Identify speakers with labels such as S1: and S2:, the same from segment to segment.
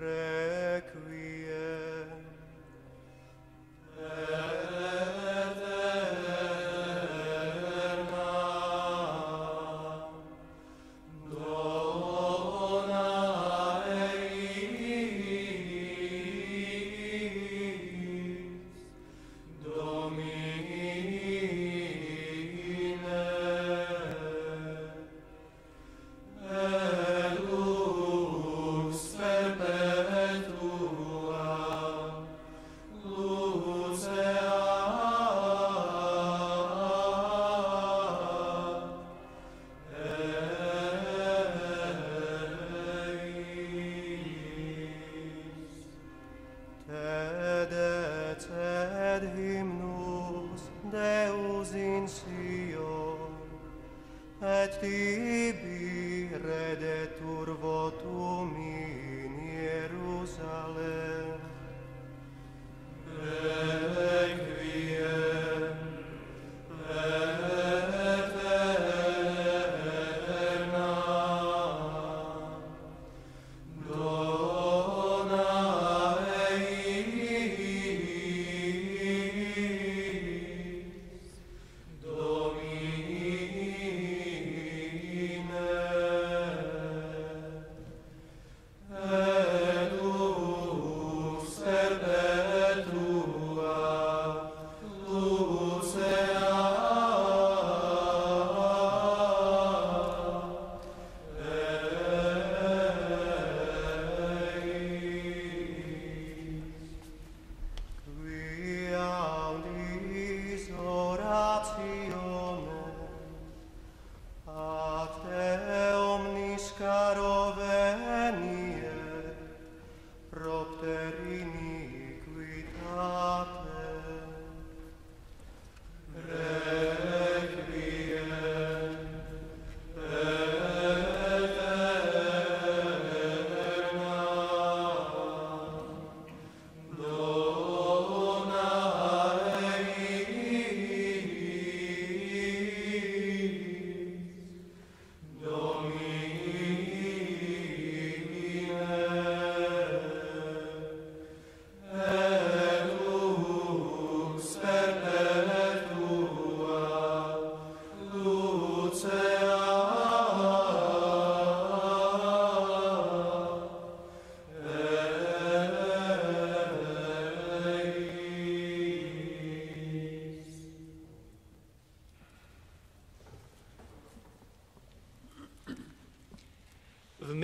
S1: pray.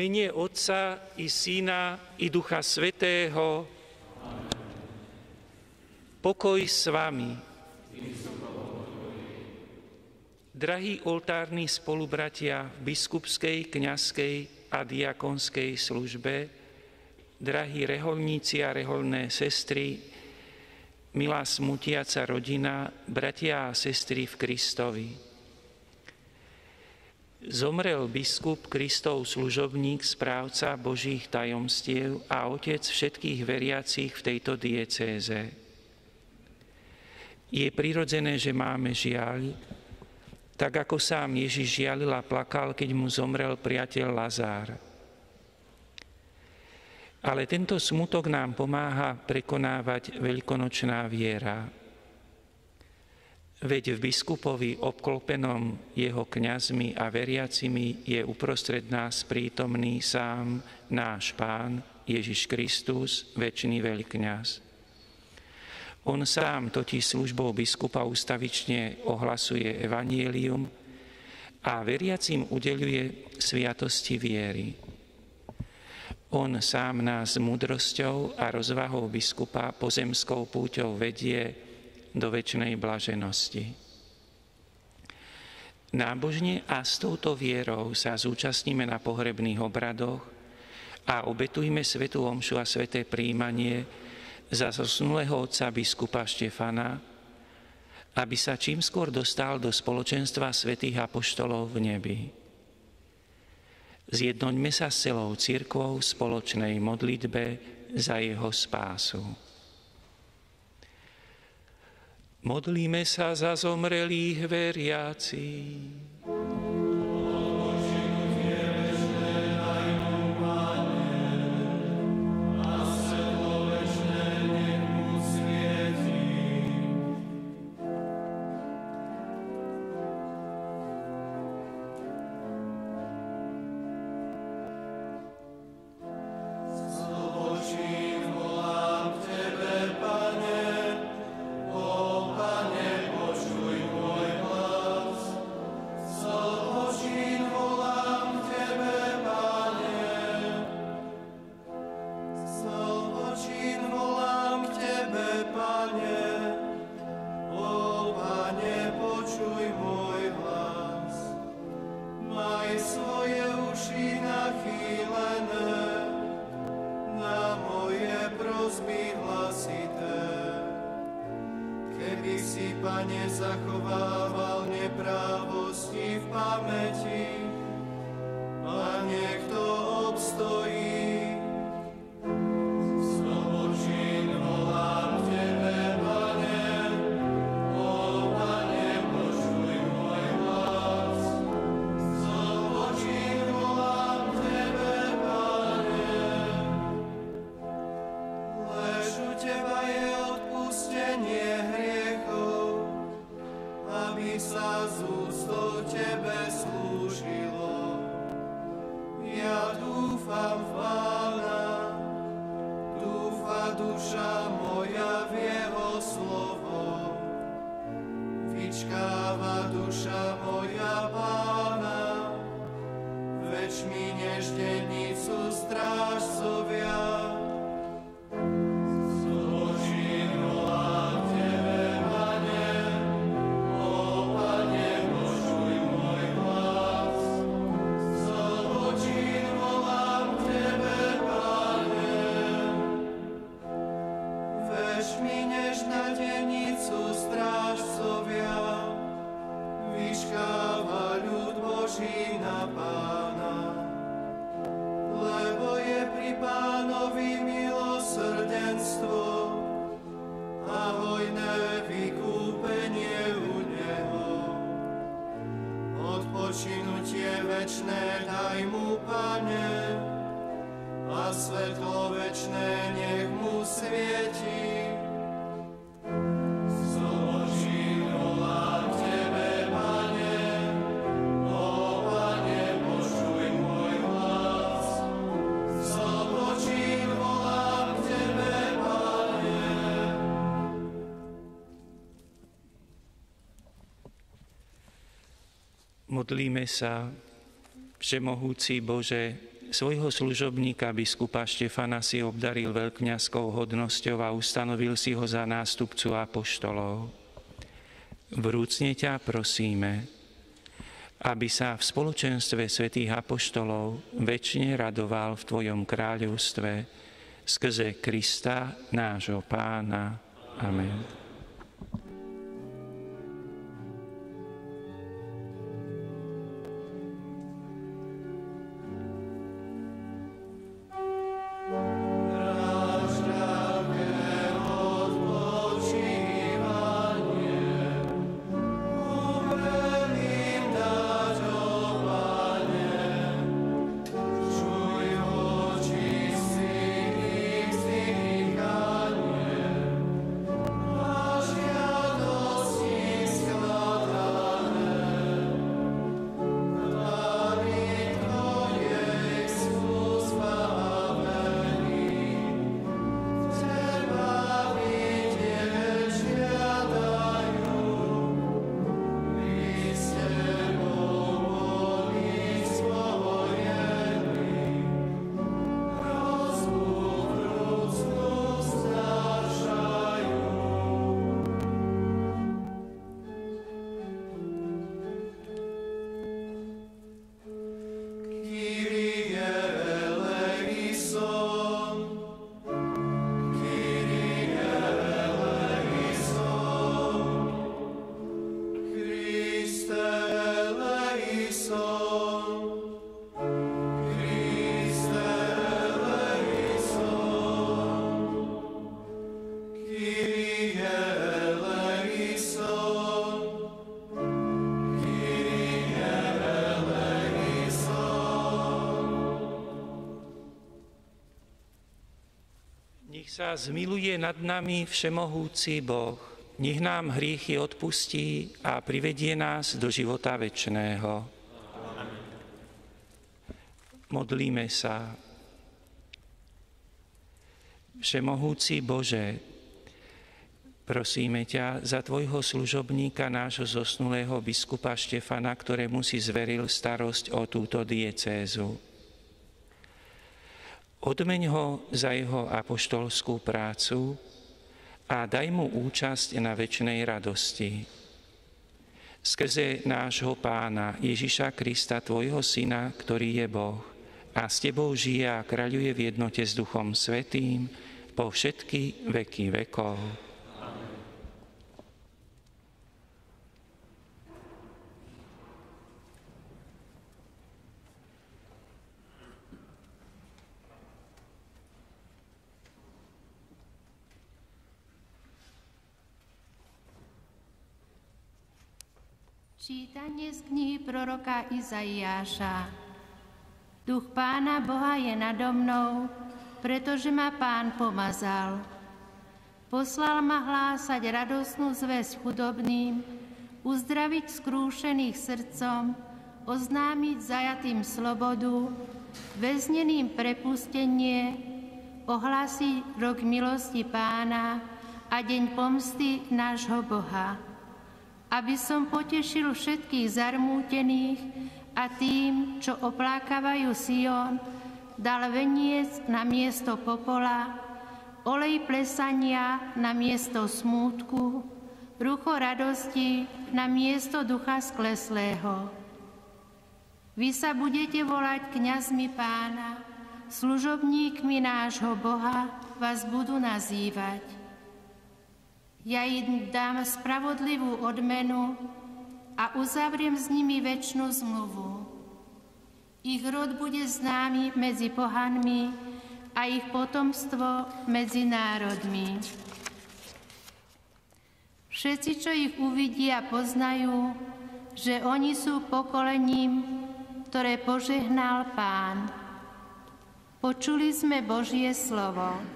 S1: Mene Otca i Syna i Ducha Svetého. Pokoj s vami. Drahí oltárni spolubratia v biskupskej, kňazskej a diakonskej službe, drahí reholníci a reholné sestry, milá smutiaca rodina, bratia a sestry v Kristovi. Zomrel biskup Kristov služobník, správca Božích tajomstiev a otec všetkých veriacich v tejto diecéze. Je prirodzené, že máme žiaľ, tak ako sám Ježiš žialil a plakal, keď mu zomrel priateľ Lazár. Ale tento smutok nám pomáha prekonávať veľkonočná viera. Veď v biskupovi obklopenom jeho kňazmi a veriacimi je uprostred nás prítomný sám náš Pán Ježiš Kristus, väčší veľkňaz. On sám totiž službou biskupa ustavične ohlasuje evanielium a veriacim udeluje sviatosti viery. On sám nás múdrosťou a rozvahou biskupa pozemskou púťou vedie do väčšnej blaženosti. Nábožne a s touto vierou sa zúčastníme na pohrebných obradoch a obetujme svetú omšu a sveté príjmanie za zosnulého otca biskupa Štefana, aby sa čím skôr dostal do spoločenstva svätých apoštolov v nebi. Zjednoďme sa s celou církvou v spoločnej modlitbe za jeho spásu. Modlíme sa za zomrelých veriacich.
S2: Večné daj mu, Pane, a svetlo večné nech mu svieti.
S1: Modlíme sa, Všemohúci Bože, svojho služobníka biskupa Štefana si obdaril veľkňazskou hodnosťou a ustanovil si ho za nástupcu apoštolov. Vrúcne ťa prosíme, aby sa v spoločenstve svätých apoštolov väčšine radoval v Tvojom kráľovstve skrze Krista, nášho pána. Amen. Sa zmiluje nad nami Všemohúci Boh, nech nám hriechy odpustí a privedie nás do života večného. Modlíme sa. Všemohúci Bože, prosíme ťa za Tvojho služobníka, nášho zosnulého biskupa Štefana, ktorému si zveril starosť o túto diecézu. Odmeň ho za jeho apoštolskú prácu a daj mu účasť na väčšnej radosti. Skrze nášho pána Ježiša Krista, tvojho syna, ktorý je Boh a s tebou žije a kráľuje v jednote s Duchom Svetým po všetky veky vekov.
S3: Čítanie z knihy proroka Izaiáša. Duch Pána Boha je nado mnou, pretože ma Pán pomazal. Poslal ma hlásať radosnú zväzť chudobným, uzdraviť skrúšených srdcom, oznámiť zajatým slobodu, väzneným prepustenie, ohlásiť rok milosti Pána a deň pomsty nášho Boha aby som potešil všetkých zarmútených a tým, čo oplákavajú Sion, dal veniec na miesto popola, olej plesania na miesto smútku, rucho radosti na miesto ducha skleslého. Vy sa budete volať kňazmi pána, služobníkmi nášho Boha vás budú nazývať. Ja im dám spravodlivú odmenu a uzavriem s nimi väčšinu zmluvu. Ich rod bude známy medzi pohanmi a ich potomstvo medzi národmi. Všetci, čo ich uvidia, poznajú, že oni sú pokolením, ktoré požehnal Pán. Počuli sme Božie slovo.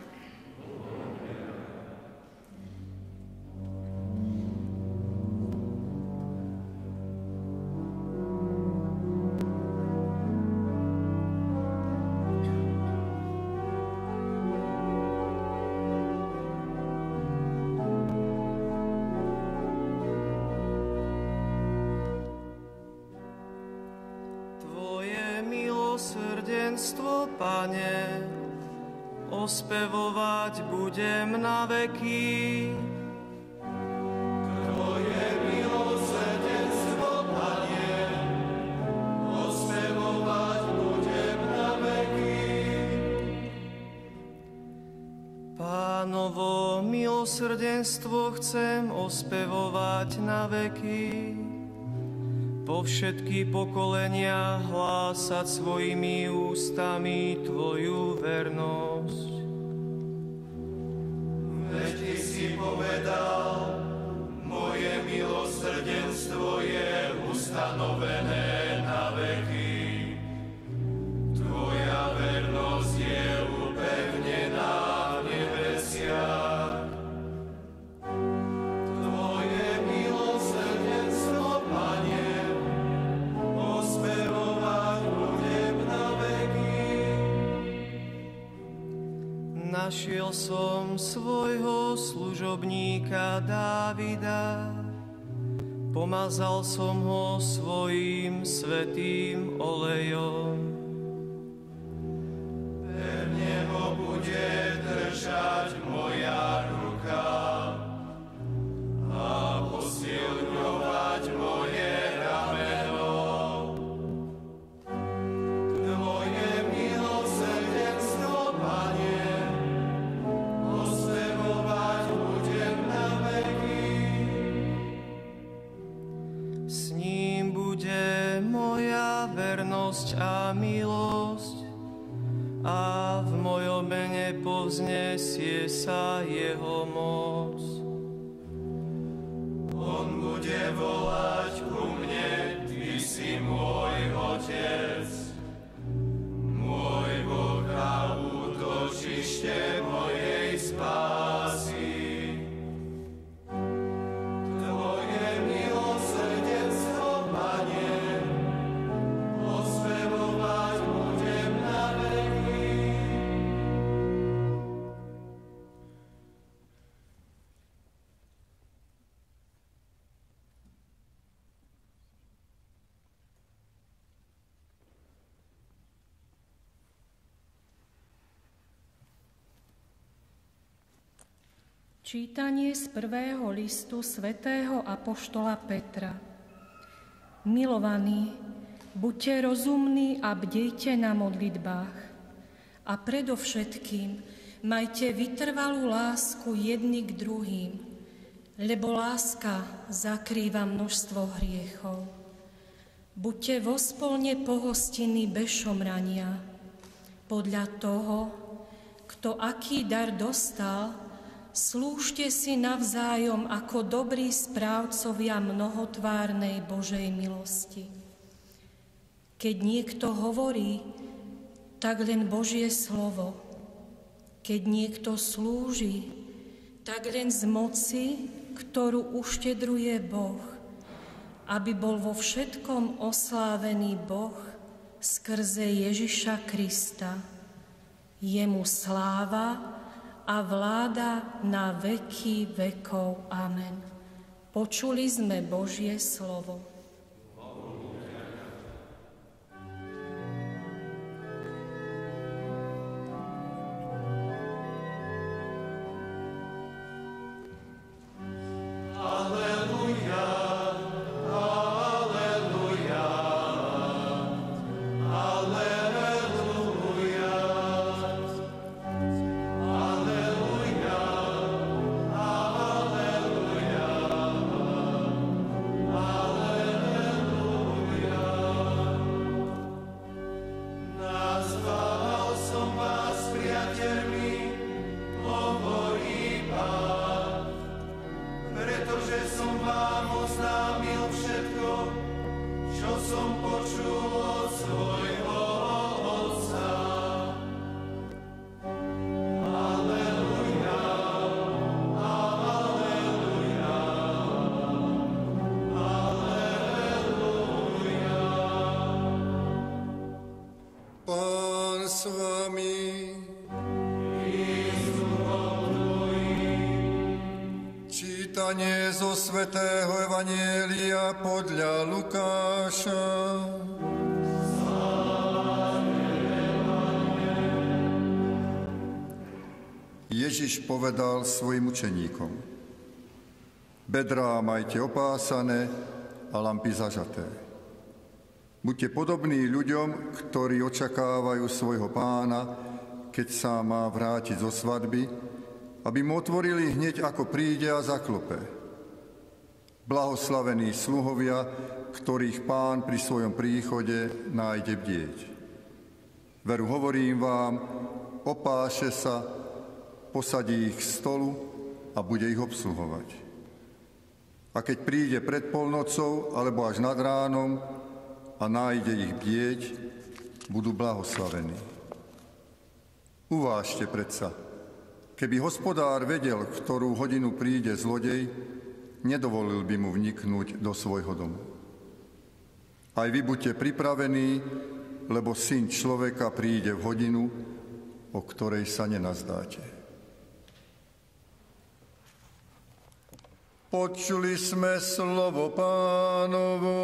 S2: Ospevovať na veky. Po všetky pokolenia hlásať svojimi ústami Tvoju vernosť. Svojho služobníka Dávida. Pomazal som ho svojím svetým olejom.
S4: Čítanie z prvého listu svätého Apoštola Petra. Milovaní, buďte rozumní a bdejte na modlitbách. A predovšetkým majte vytrvalú lásku jedni k druhým, lebo láska zakrýva množstvo hriechov. Buďte vospolne pohostinní bez šomrania, podľa toho, kto aký dar dostal, slúžte si navzájom ako dobrí správcovia mnohotvárnej Božej milosti. Keď niekto hovorí, tak len Božie slovo. Keď niekto slúži, tak len z moci, ktorú uštedruje Boh, aby bol vo všetkom oslávený Boh skrze Ježiša Krista. Jemu sláva a vláda na veky vekov. Amen. Počuli sme Božie slovo.
S5: Čítanie zo Svetého Evanielia podľa Lukáša. Ježiš povedal svojim učeníkom, bedrá majte opásané a lampy zažaté. Buďte podobní ľuďom, ktorí očakávajú svojho pána, keď sa má vrátiť zo svadby, aby mu otvorili hneď ako príde a zaklope. Blahoslavení sluhovia, ktorých pán pri svojom príchode nájde bdieť. Veru hovorím vám, opáše sa, posadí ich k stolu a bude ich obsluhovať. A keď príde pred polnocou alebo až nad ránom a nájde ich bdieť, budú blahoslavení. Uvážte predsa, Keby hospodár vedel, ktorú hodinu príde zlodej, nedovolil by mu vniknúť do svojho domu. Aj vy buďte pripravení, lebo syn človeka príde v hodinu, o ktorej sa nenazdáte. Počuli sme slovo pánovo.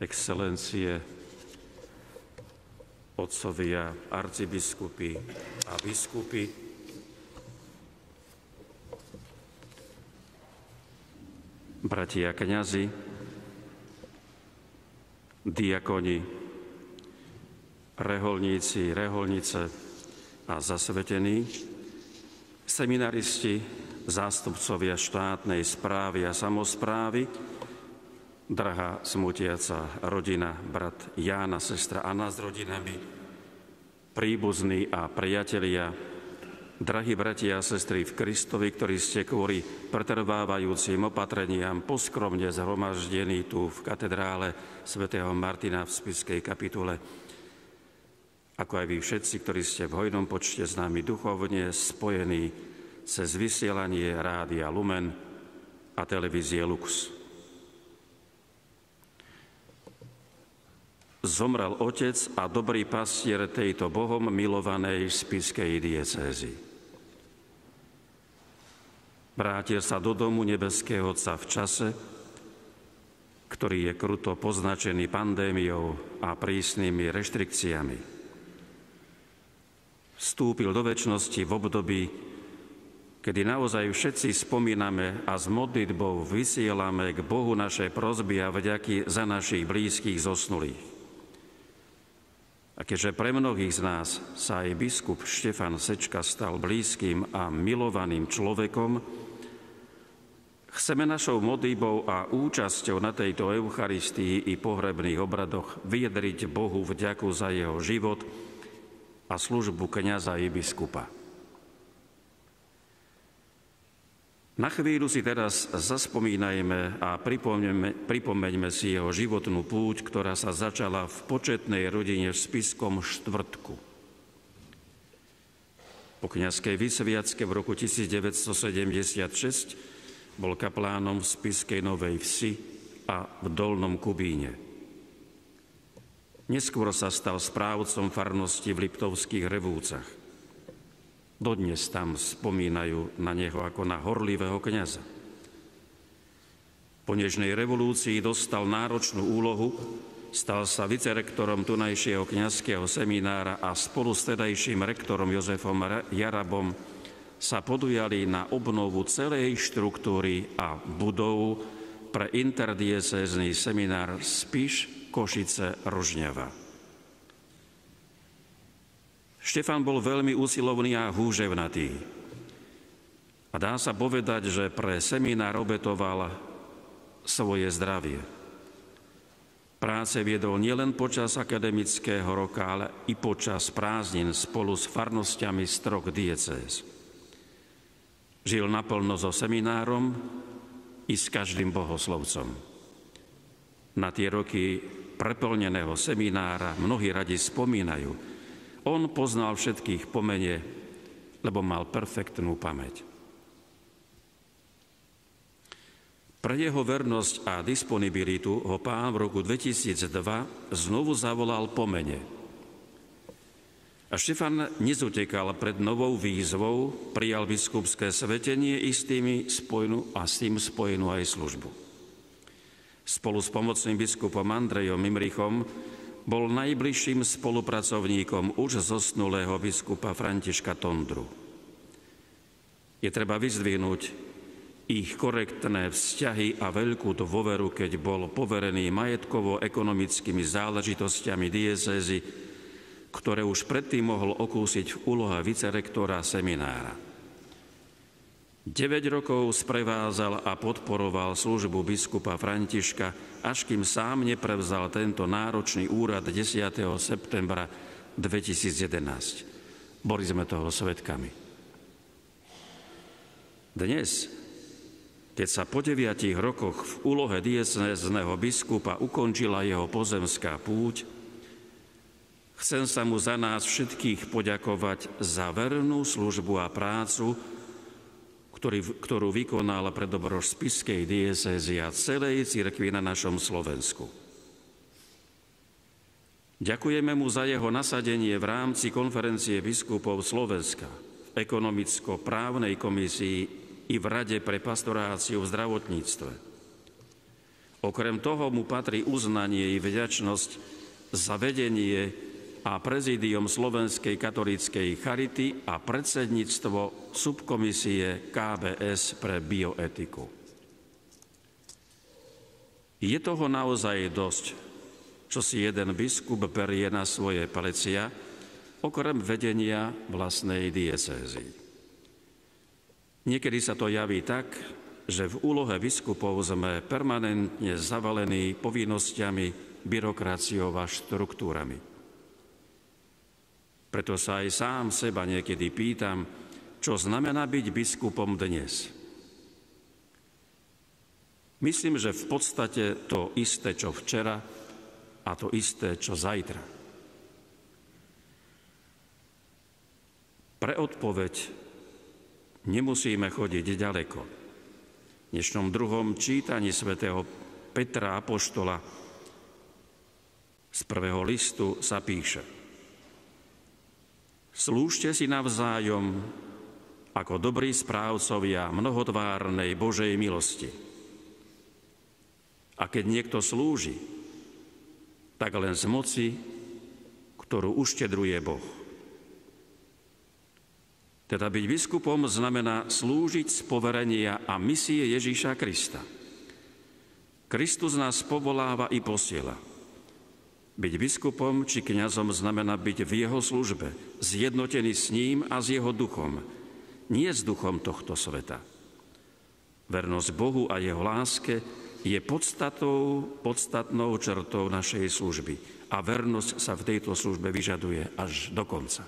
S6: Excelencie, otcovia, arcibiskupy a biskupy, bratia kňazi, diakoni, reholníci, reholnice a zasvetení, seminaristi, zástupcovia štátnej správy a samozprávy, drahá smutiaca rodina, brat Jána, sestra Anna s rodinami, príbuzní a priatelia, drahí bratia a sestry v Kristovi, ktorí ste kvôli pretrvávajúcim opatreniam poskromne zhromaždení tu v katedrále svätého Martina v Spiskej kapitule, ako aj vy všetci, ktorí ste v hojnom počte s nami duchovne spojení cez vysielanie Rádia Lumen a televízie Lux. Zomrel otec a dobrý pastier tejto Bohom milovanej spiskej diecézy. Vrátil sa do domu nebeského Otca v čase, ktorý je kruto poznačený pandémiou a prísnymi reštrikciami. Vstúpil do väčšnosti v období, kedy naozaj všetci spomíname a s modlitbou vysielame k Bohu naše prozby a vďaky za našich blízkych zosnulých. A keďže pre mnohých z nás sa aj biskup Štefan Sečka stal blízkym a milovaným človekom, chceme našou modlitbou a účasťou na tejto Eucharistii i pohrebných obradoch vyjadriť Bohu vďaku za jeho život a službu kniaza i biskupa. Na chvíľu si teraz zaspomínajme a pripomeňme si jeho životnú púť, ktorá sa začala v početnej rodine v Spiskom štvrtku. Po kniazkej vysviacke v roku 1976 bol kaplánom v Spiskej Novej Vsi a v Dolnom Kubíne. Neskôr sa stal správcom farnosti v Liptovských Revúcach. Dodnes tam spomínajú na neho ako na horlivého kniaza. Po nežnej revolúcii dostal náročnú úlohu, stal sa vicerektorom tunajšieho kniazského seminára a spolu s tedajším rektorom Jozefom Jarabom sa podujali na obnovu celej štruktúry a budov pre interdiecézny seminár Spiš, Košice, Rožňava. Štefan bol veľmi usilovný a húževnatý. A dá sa povedať, že pre seminár obetoval svoje zdravie. Práce viedol nielen počas akademického roka, ale i počas prázdnin spolu s farnosťami z troch diecéz. Žil naplno so seminárom i s každým bohoslovcom. Na tie roky preplneného seminára mnohí radi spomínajú, on poznal všetkých po mene, lebo mal perfektnú pamäť. Pre jeho vernosť a disponibilitu ho pán v roku 2002 znovu zavolal po mene. A Štefan nezutekal pred novou výzvou, prijal biskupské svetenie i s, tými spojenú, a s tým spojenú aj službu. Spolu s pomocným biskupom Andrejom Mimrichom bol najbližším spolupracovníkom už zosnulého biskupa Františka Tondru. Je treba vyzdvihnúť ich korektné vzťahy a veľkú dôveru, keď bol poverený majetkovo-ekonomickými záležitosťami diecézy, ktoré už predtým mohol okúsiť v úlohe vicerektora seminára. 9 rokov sprevázal a podporoval službu biskupa Františka, až kým sám neprevzal tento náročný úrad 10. septembra 2011. Boli sme toho svetkami. Dnes, keď sa po deviatich rokoch v úlohe diecezného biskupa ukončila jeho pozemská púť, chcem sa mu za nás všetkých poďakovať za vernú službu a prácu, ktorý, ktorú vykonal pre dobro spiskej diecézy a celej cirkvi na našom Slovensku. Ďakujeme mu za jeho nasadenie v rámci konferencie biskupov Slovenska v ekonomicko-právnej komisii i v Rade pre pastoráciu v zdravotníctve. Okrem toho mu patrí uznanie i vďačnosť za vedenie a prezídium Slovenskej katolíckej charity a predsedníctvo subkomisie KBS pre bioetiku. Je toho naozaj dosť, čo si jeden biskup berie na svoje plecia, okrem vedenia vlastnej diecézy. Niekedy sa to javí tak, že v úlohe biskupov sme permanentne zavalení povinnosťami, byrokraciou a štruktúrami. Preto sa aj sám seba niekedy pýtam, čo znamená byť biskupom dnes. Myslím, že v podstate to isté, čo včera a to isté, čo zajtra. Pre odpoveď nemusíme chodiť ďaleko. V dnešnom druhom čítaní svätého Petra Apoštola z prvého listu sa píše – Slúžte si navzájom ako dobrí správcovia mnohotvárnej Božej milosti. A keď niekto slúži, tak len z moci, ktorú uštedruje Boh. Teda byť biskupom znamená slúžiť z poverenia a misie Ježíša Krista. Kristus nás povoláva i posiela. Byť biskupom či kňazom znamená byť v jeho službe, zjednotený s ním a s jeho duchom, nie s duchom tohto sveta. Vernosť Bohu a jeho láske je podstatou, podstatnou črtou našej služby a vernosť sa v tejto službe vyžaduje až do konca.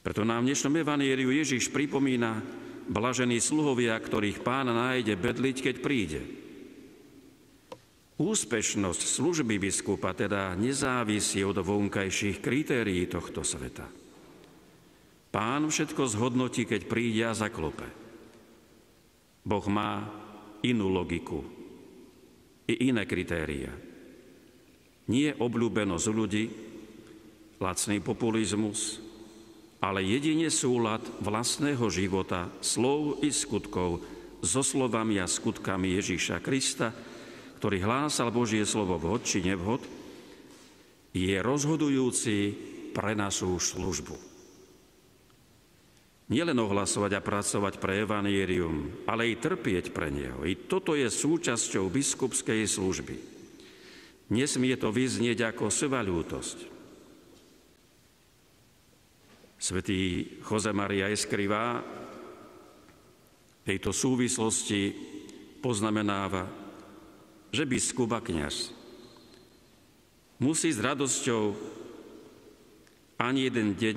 S6: Preto nám v dnešnom evanieliu Ježiš pripomína blažení sluhovia, ktorých pán nájde bedliť, keď príde. Úspešnosť služby biskupa teda nezávisí od vonkajších kritérií tohto sveta. Pán všetko zhodnotí, keď príde a zaklope. Boh má inú logiku i iné kritéria. Nie obľúbenosť ľudí, lacný populizmus, ale jedine súlad vlastného života, slov i skutkov so slovami a skutkami Ježíša Krista, ktorý hlásal Božie slovo vhod či nevhod, je rozhodujúci pre našu službu. Nielen ohlasovať a pracovať pre evanierium, ale i trpieť pre neho. I toto je súčasťou biskupskej služby. Nesmie to vyznieť ako sevalútosť, Svetý Jose Maria Escrivá v tejto súvislosti poznamenáva, že biskup a kniaz musí s radosťou ani jeden deň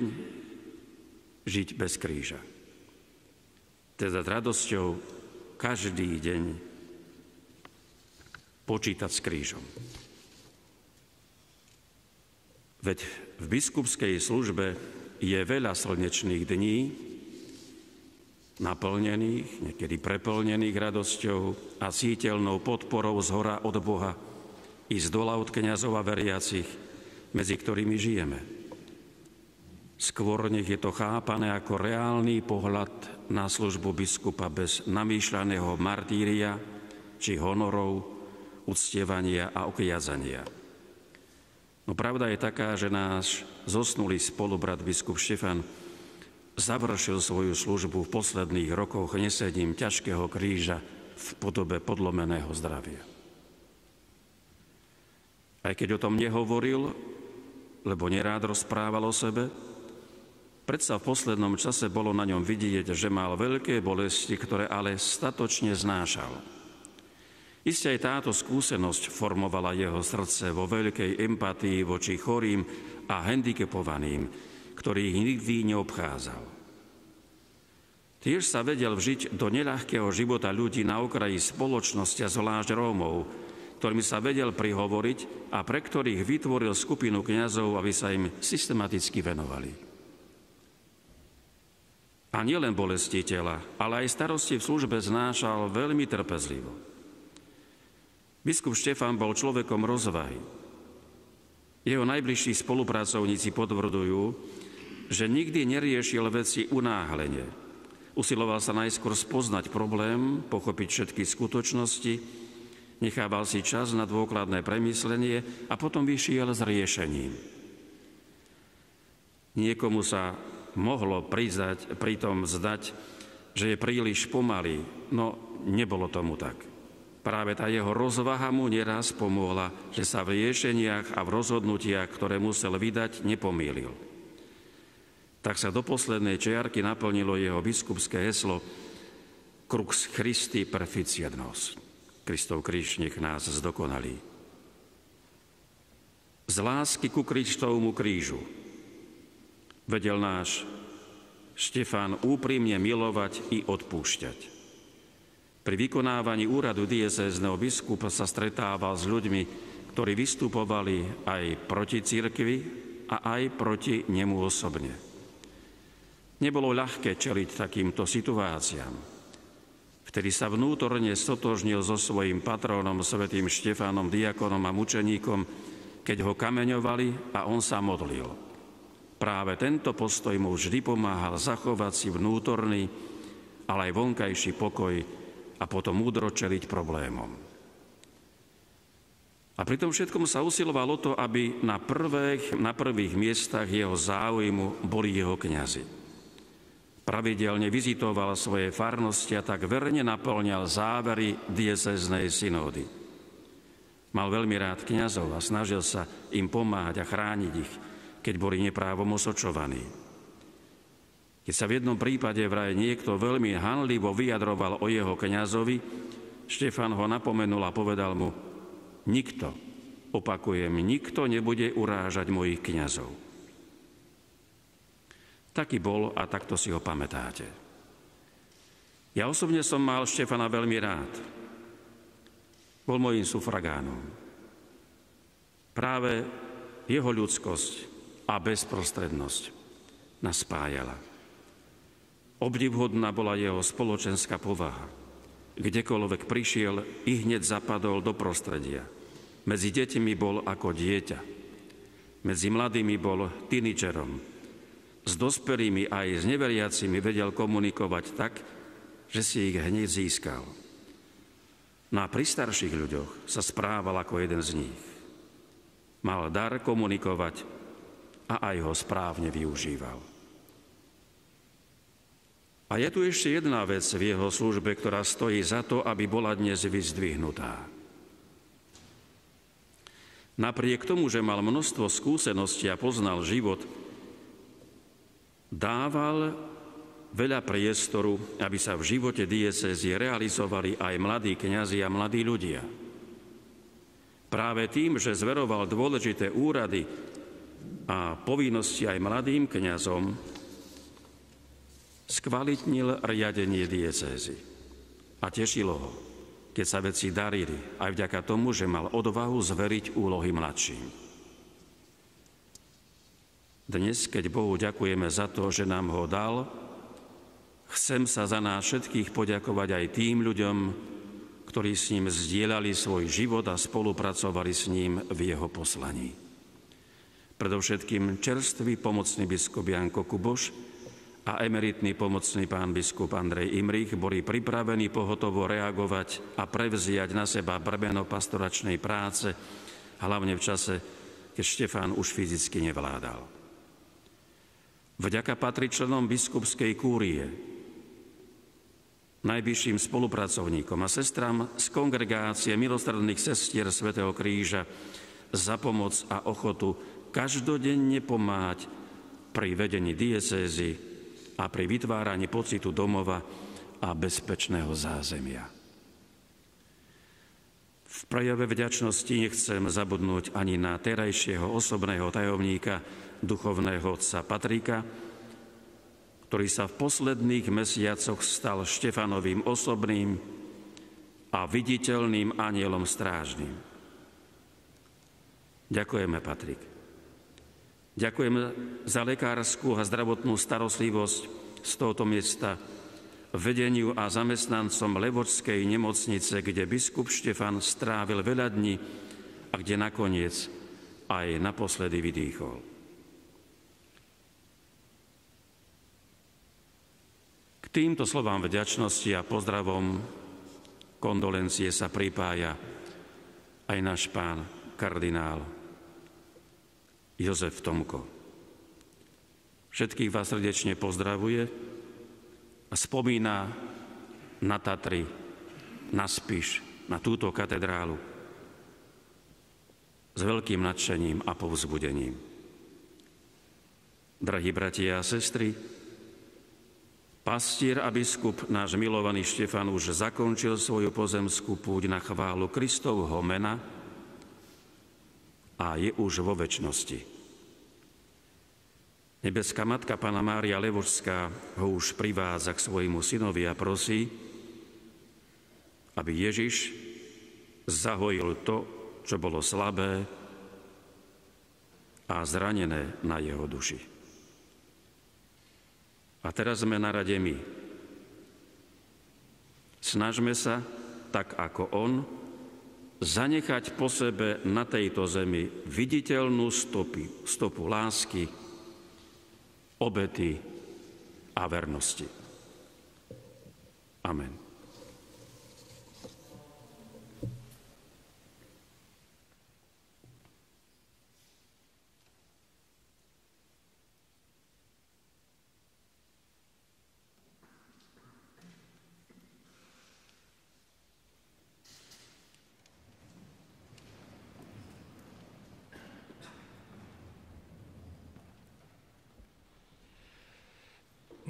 S6: žiť bez kríža. Teda s radosťou každý deň počítať s krížom. Veď v biskupskej službe je veľa slnečných dní, naplnených, niekedy preplnených radosťou a sítelnou podporou z hora od Boha i z dola od kniazov a veriacich, medzi ktorými žijeme. Skôr nech je to chápané ako reálny pohľad na službu biskupa bez namýšľaného martíria či honorov, uctievania a okviazania. No pravda je taká, že náš zosnulý spolubrat biskup Štefan završil svoju službu v posledných rokoch nesením ťažkého kríža v podobe podlomeného zdravia. Aj keď o tom nehovoril, lebo nerád rozprával o sebe, predsa v poslednom čase bolo na ňom vidieť, že mal veľké bolesti, ktoré ale statočne znášal. Isté aj táto skúsenosť formovala jeho srdce vo veľkej empatii voči chorým a handicapovaným, ktorých nikdy neobchádzal. Tiež sa vedel vžiť do neľahkého života ľudí na okraji spoločnosti a zvlášť Rómov, ktorým sa vedel prihovoriť a pre ktorých vytvoril skupinu kňazov, aby sa im systematicky venovali. A nielen bolesti tela, ale aj starosti v službe znášal veľmi trpezlivo. Biskup Štefán bol človekom rozvahy. Jeho najbližší spolupracovníci potvrdujú, že nikdy neriešil veci unáhlenie. Usiloval sa najskôr spoznať problém, pochopiť všetky skutočnosti, nechával si čas na dôkladné premyslenie a potom vyšiel s riešením. Niekomu sa mohlo prizať, pritom zdať, že je príliš pomalý, no nebolo tomu tak. Práve tá jeho rozvaha mu neraz pomohla, že sa v riešeniach a v rozhodnutiach, ktoré musel vydať, nepomýlil. Tak sa do poslednej čiarky naplnilo jeho biskupské heslo Crux Christi perficiat nos. Kristov kríž nech nás zdokonalí. Z lásky ku Kristovmu krížu vedel náš Štefán úprimne milovať i odpúšťať. Pri vykonávaní úradu diecézneho biskupa sa stretával s ľuďmi, ktorí vystupovali aj proti cirkvi a aj proti nemu osobne. Nebolo ľahké čeliť takýmto situáciám. Vtedy sa vnútorne stotožnil so svojím patrónom, svetým Štefánom, diakonom a mučeníkom, keď ho kameňovali a on sa modlil. Práve tento postoj mu vždy pomáhal zachovať si vnútorný, ale aj vonkajší pokoj a potom múdro čeliť problémom. A pri tom všetkom sa usilovalo to, aby na prvých, na prvých miestach jeho záujmu boli jeho kňazi. Pravidelne vizitoval svoje farnosti a tak verne naplňal závery dieceznej synódy. Mal veľmi rád kňazov a snažil sa im pomáhať a chrániť ich, keď boli neprávom osočovaní. Keď sa v jednom prípade vraj niekto veľmi hanlivo vyjadroval o jeho kňazovi, Štefan ho napomenul a povedal mu, nikto, opakujem, nikto nebude urážať mojich kňazov. Taký bol a takto si ho pamätáte. Ja osobne som mal Štefana veľmi rád. Bol mojím sufragánom. Práve jeho ľudskosť a bezprostrednosť nás spájala. Obdivhodná bola jeho spoločenská povaha. Kdekoľvek prišiel, i hneď zapadol do prostredia. Medzi deťmi bol ako dieťa. Medzi mladými bol tínidžerom, s dospelými aj s neveriacimi vedel komunikovať tak, že si ich hneď získal. No a pri starších ľuďoch sa správal ako jeden z nich. Mal dar komunikovať a aj ho správne využíval. A je tu ešte jedna vec v jeho službe, ktorá stojí za to, aby bola dnes vyzdvihnutá. Napriek tomu, že mal množstvo skúseností a poznal život, dával veľa priestoru, aby sa v živote diecezie realizovali aj mladí kňazi a mladí ľudia. Práve tým, že zveroval dôležité úrady a povinnosti aj mladým kňazom, skvalitnil riadenie diecézy. A tešilo ho, keď sa veci darili, aj vďaka tomu, že mal odvahu zveriť úlohy mladším. Dnes, keď Bohu ďakujeme za to, že nám ho dal, chcem sa za nás všetkých poďakovať aj tým ľuďom, ktorí s ním zdieľali svoj život a spolupracovali s ním v jeho poslaní. Predovšetkým čerstvý pomocný biskup Janko Kuboš a emeritný pomocný pán biskup Andrej Imrich boli pripravení pohotovo reagovať a prevziať na seba bremeno pastoračnej práce, hlavne v čase, keď Štefán už fyzicky nevládal. Vďaka patrí členom biskupskej kúrie, najvyšším spolupracovníkom a sestram z kongregácie milostredných sestier svätého Kríža za pomoc a ochotu každodenne pomáhať pri vedení diecézy a pri vytváraní pocitu domova a bezpečného zázemia. V prejave vďačnosti nechcem zabudnúť ani na terajšieho osobného tajomníka duchovného otca Patrika, ktorý sa v posledných mesiacoch stal Štefanovým osobným a viditeľným anielom strážnym. Ďakujeme, Patrik. Ďakujeme za lekárskú a zdravotnú starostlivosť z tohoto miesta vedeniu a zamestnancom Levočskej nemocnice, kde biskup Štefan strávil veľa dní a kde nakoniec aj naposledy vydýchol. Týmto slovám vďačnosti a pozdravom kondolencie sa pripája aj náš pán kardinál Jozef Tomko. Všetkých vás srdečne pozdravuje a spomína na Tatry, na Spiš, na túto katedrálu s veľkým nadšením a povzbudením. Drahí bratia a sestry, Pastier a biskup, náš milovaný Štefan, už zakončil svoju pozemskú púť na chválu Kristovho mena a je už vo väčšnosti. Nebeská matka Pana Mária Levočská ho už privádza k svojmu synovi a prosí, aby Ježiš zahojil to, čo bolo slabé a zranené na jeho duši. A teraz sme na rade my. Snažme sa, tak ako on, zanechať po sebe na tejto zemi viditeľnú stopy, stopu lásky, obety a vernosti. Amen.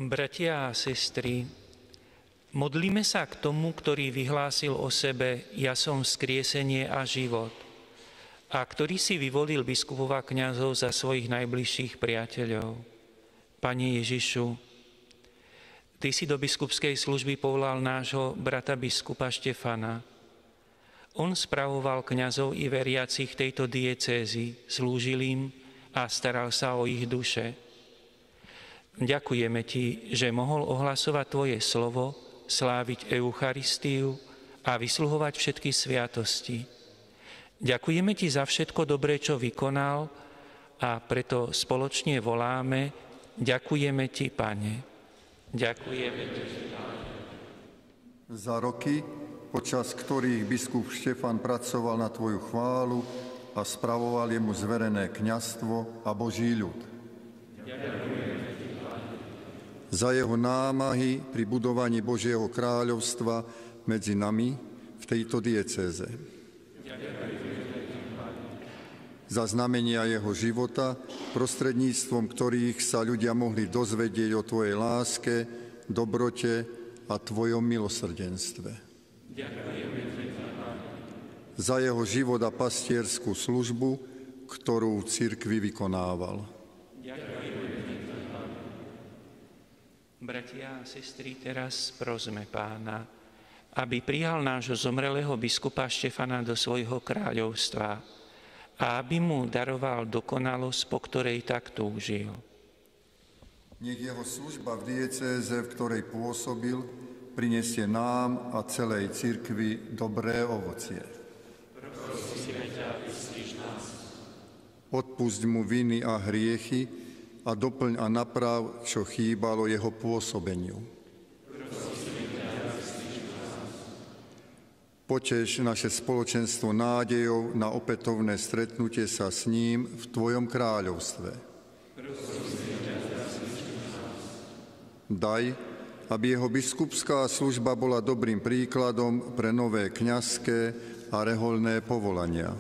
S1: Bratia a sestry, modlíme sa k tomu, ktorý vyhlásil o sebe Ja som skriesenie a život a ktorý si vyvolil biskupov a kniazov za svojich najbližších priateľov. Pane Ježišu, Ty si do biskupskej služby povolal nášho brata biskupa Štefana. On spravoval kňazov i veriacich tejto diecézy, slúžil im a staral sa o ich duše. Ďakujeme Ti, že mohol ohlasovať Tvoje slovo, sláviť Eucharistiu a vysluhovať všetky sviatosti. Ďakujeme Ti za všetko dobré, čo vykonal a preto spoločne voláme, ďakujeme Ti, Pane. Ďakujeme Ti,
S5: Za roky, počas ktorých biskup Štefan pracoval na Tvoju chválu a spravoval jemu zverené kňastvo a Boží ľud. Za jeho námahy pri budovaní Božieho kráľovstva medzi nami v tejto diecéze. Za znamenia jeho života, prostredníctvom ktorých sa ľudia mohli dozvedieť o Tvojej láske, dobrote a Tvojom milosrdenstve. Za jeho život a pastierskú službu, ktorú v cirkvi vykonával.
S1: Bratia a sestry, teraz prosme pána, aby prijal nášho zomrelého biskupa Štefana do svojho kráľovstva a aby mu daroval dokonalosť, po ktorej tak túžil.
S5: Nech jeho služba v diecéze, v ktorej pôsobil, prinesie nám a celej cirkvi dobré ovocie. Odpusť mu viny a hriechy a doplň a naprav, čo chýbalo jeho pôsobeniu. Poteš naše spoločenstvo nádejou na opätovné stretnutie sa s ním v Tvojom kráľovstve. Daj, aby jeho biskupská služba bola dobrým príkladom pre nové kňazské a reholné povolania.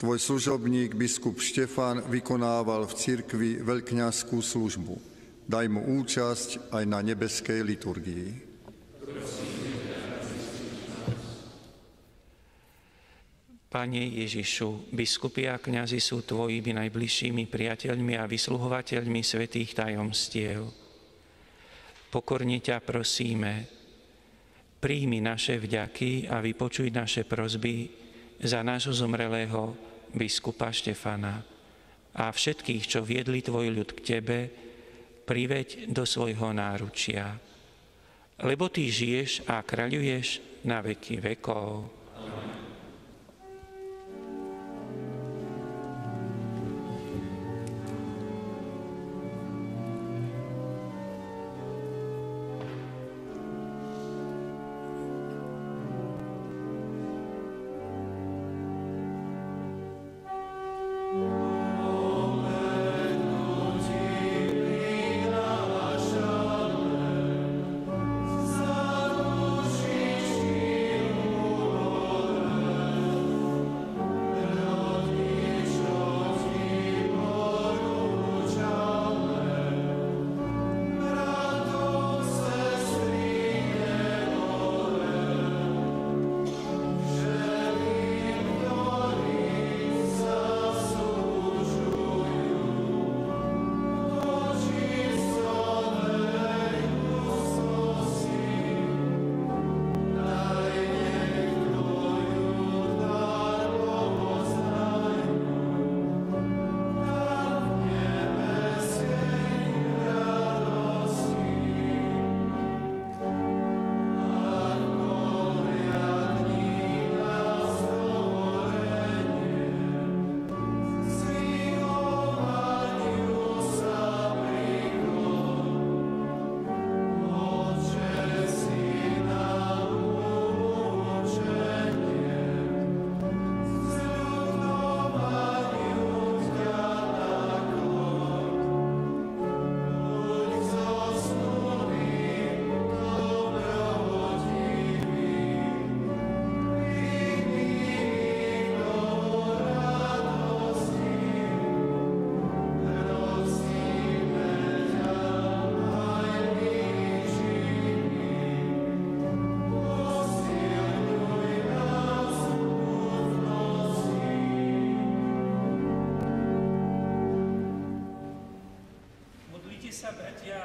S5: Tvoj služobník, biskup Štefan, vykonával v cirkvi veľkňazskú službu. Daj mu účasť aj na nebeskej liturgii.
S1: Pane Ježišu, biskupy a kňazi sú Tvojimi najbližšími priateľmi a vysluhovateľmi svetých tajomstiev. Pokorne ťa prosíme, príjmi naše vďaky a vypočuj naše prozby za nášho zomrelého biskupa Štefana a všetkých, čo viedli Tvoj ľud k Tebe, priveď do svojho náručia. Lebo Ty žiješ a kráľuješ na veky vekov.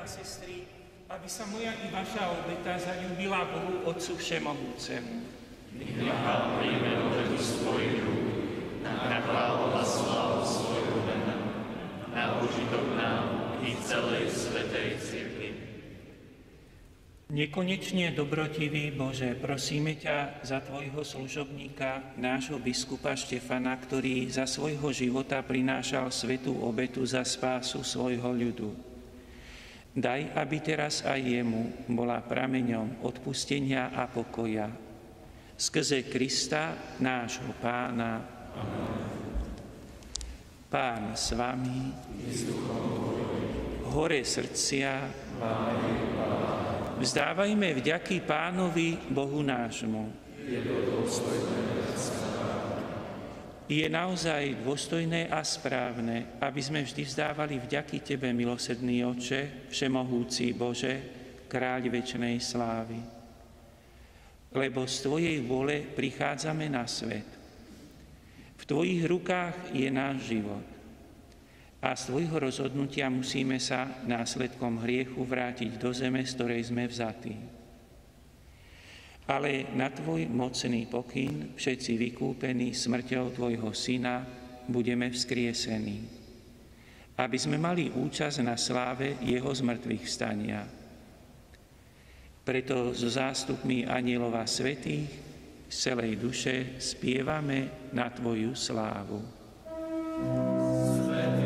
S1: A sestry, aby sa moja i vaša obeta zalúbila Bohu Otcu Všemohúcemu.
S2: Nechal príjme obetu z tvojich rúk, na chválu a slávu svojho mena, na užitok nám i celej svetej cirkvi.
S1: Nekonečne dobrotivý Bože, prosíme ťa za Tvojho služobníka, nášho biskupa Štefana, ktorý za svojho života prinášal svetú obetu za spásu svojho ľudu. Daj, aby teraz aj jemu bola prameňom odpustenia a pokoja. Skrze Krista, nášho pána. Pán s vami, hore srdcia, Vzdávajme vďaky pánovi Bohu nášmu. Je naozaj dôstojné a správne, aby sme vždy vzdávali vďaky Tebe, milosrdný Oče, Všemohúci Bože, Kráľ večnej slávy. Lebo z Tvojej vôle prichádzame na svet. V Tvojich rukách je náš život a z tvojho rozhodnutia musíme sa následkom hriechu vrátiť do zeme, z ktorej sme vzatí. Ale na tvoj mocný pokyn, všetci vykúpení smrťou tvojho syna, budeme vzkriesení, aby sme mali účasť na sláve jeho zmrtvých stania. Preto so zástupmi anielova svetých z celej duše spievame na tvoju slávu. thank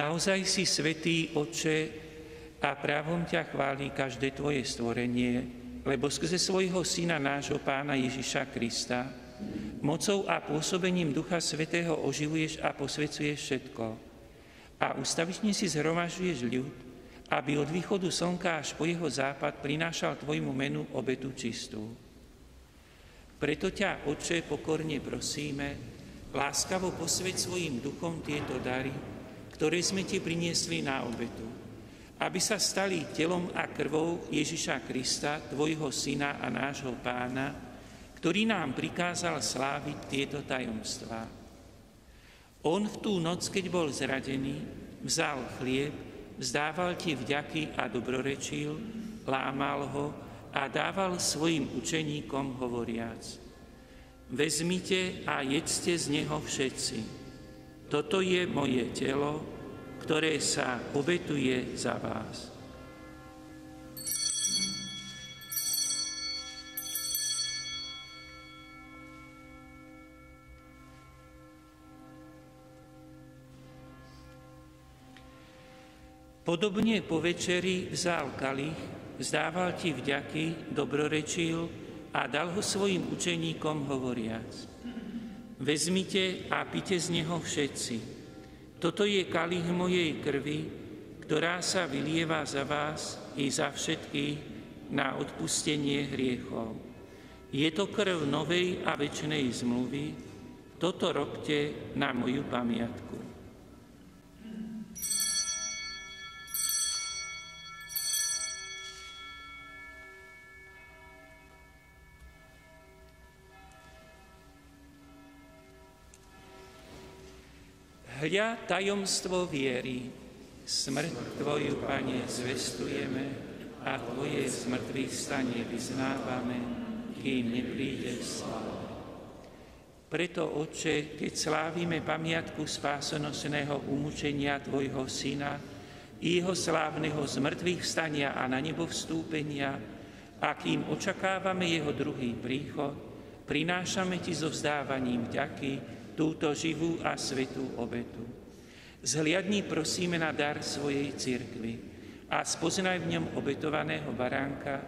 S1: Naozaj si svetý Oče a právom ťa chváli každé tvoje stvorenie, lebo skrze svojho Syna nášho Pána Ježiša Krista, mocou a pôsobením Ducha Svetého oživuješ a posvecuješ všetko. A ustavične si zhromažuješ ľud, aby od východu slnka až po jeho západ prinášal tvojmu menu obetu čistú. Preto ťa, Oče, pokorne prosíme, láskavo posveď svojim duchom tieto dary, ktoré sme ti priniesli na obetu, aby sa stali telom a krvou Ježiša Krista, tvojho syna a nášho pána, ktorý nám prikázal sláviť tieto tajomstvá. On v tú noc, keď bol zradený, vzal chlieb, vzdával ti vďaky a dobrorečil, lámal ho a dával svojim učeníkom hovoriac. Vezmite a jedzte z neho všetci. Toto je moje telo, ktoré sa obetuje za vás. Podobne po večeri vzal kalich, vzdával ti vďaky, dobrorečil a dal ho svojim učeníkom hovoriac. Vezmite a pite z neho všetci. Toto je kalich mojej krvi, ktorá sa vylieva za vás i za všetkých na odpustenie hriechov. Je to krv novej a väčšnej zmluvy. Toto robte na moju pamiatku. Hľa tajomstvo viery, smrť Tvoju, Pane, zvestujeme a Tvoje zmrtvých stanie vyznávame, kým nepríde sláva. Preto, Oče, keď slávime pamiatku spásonosného umúčenia Tvojho Syna Jeho slávneho zmrtvých stania a na nebo vstúpenia, a kým očakávame Jeho druhý príchod, prinášame Ti so vzdávaním vďaky, túto živú a svetú obetu. Zhliadni prosíme na dar svojej cirkvi a spoznaj v ňom obetovaného baránka,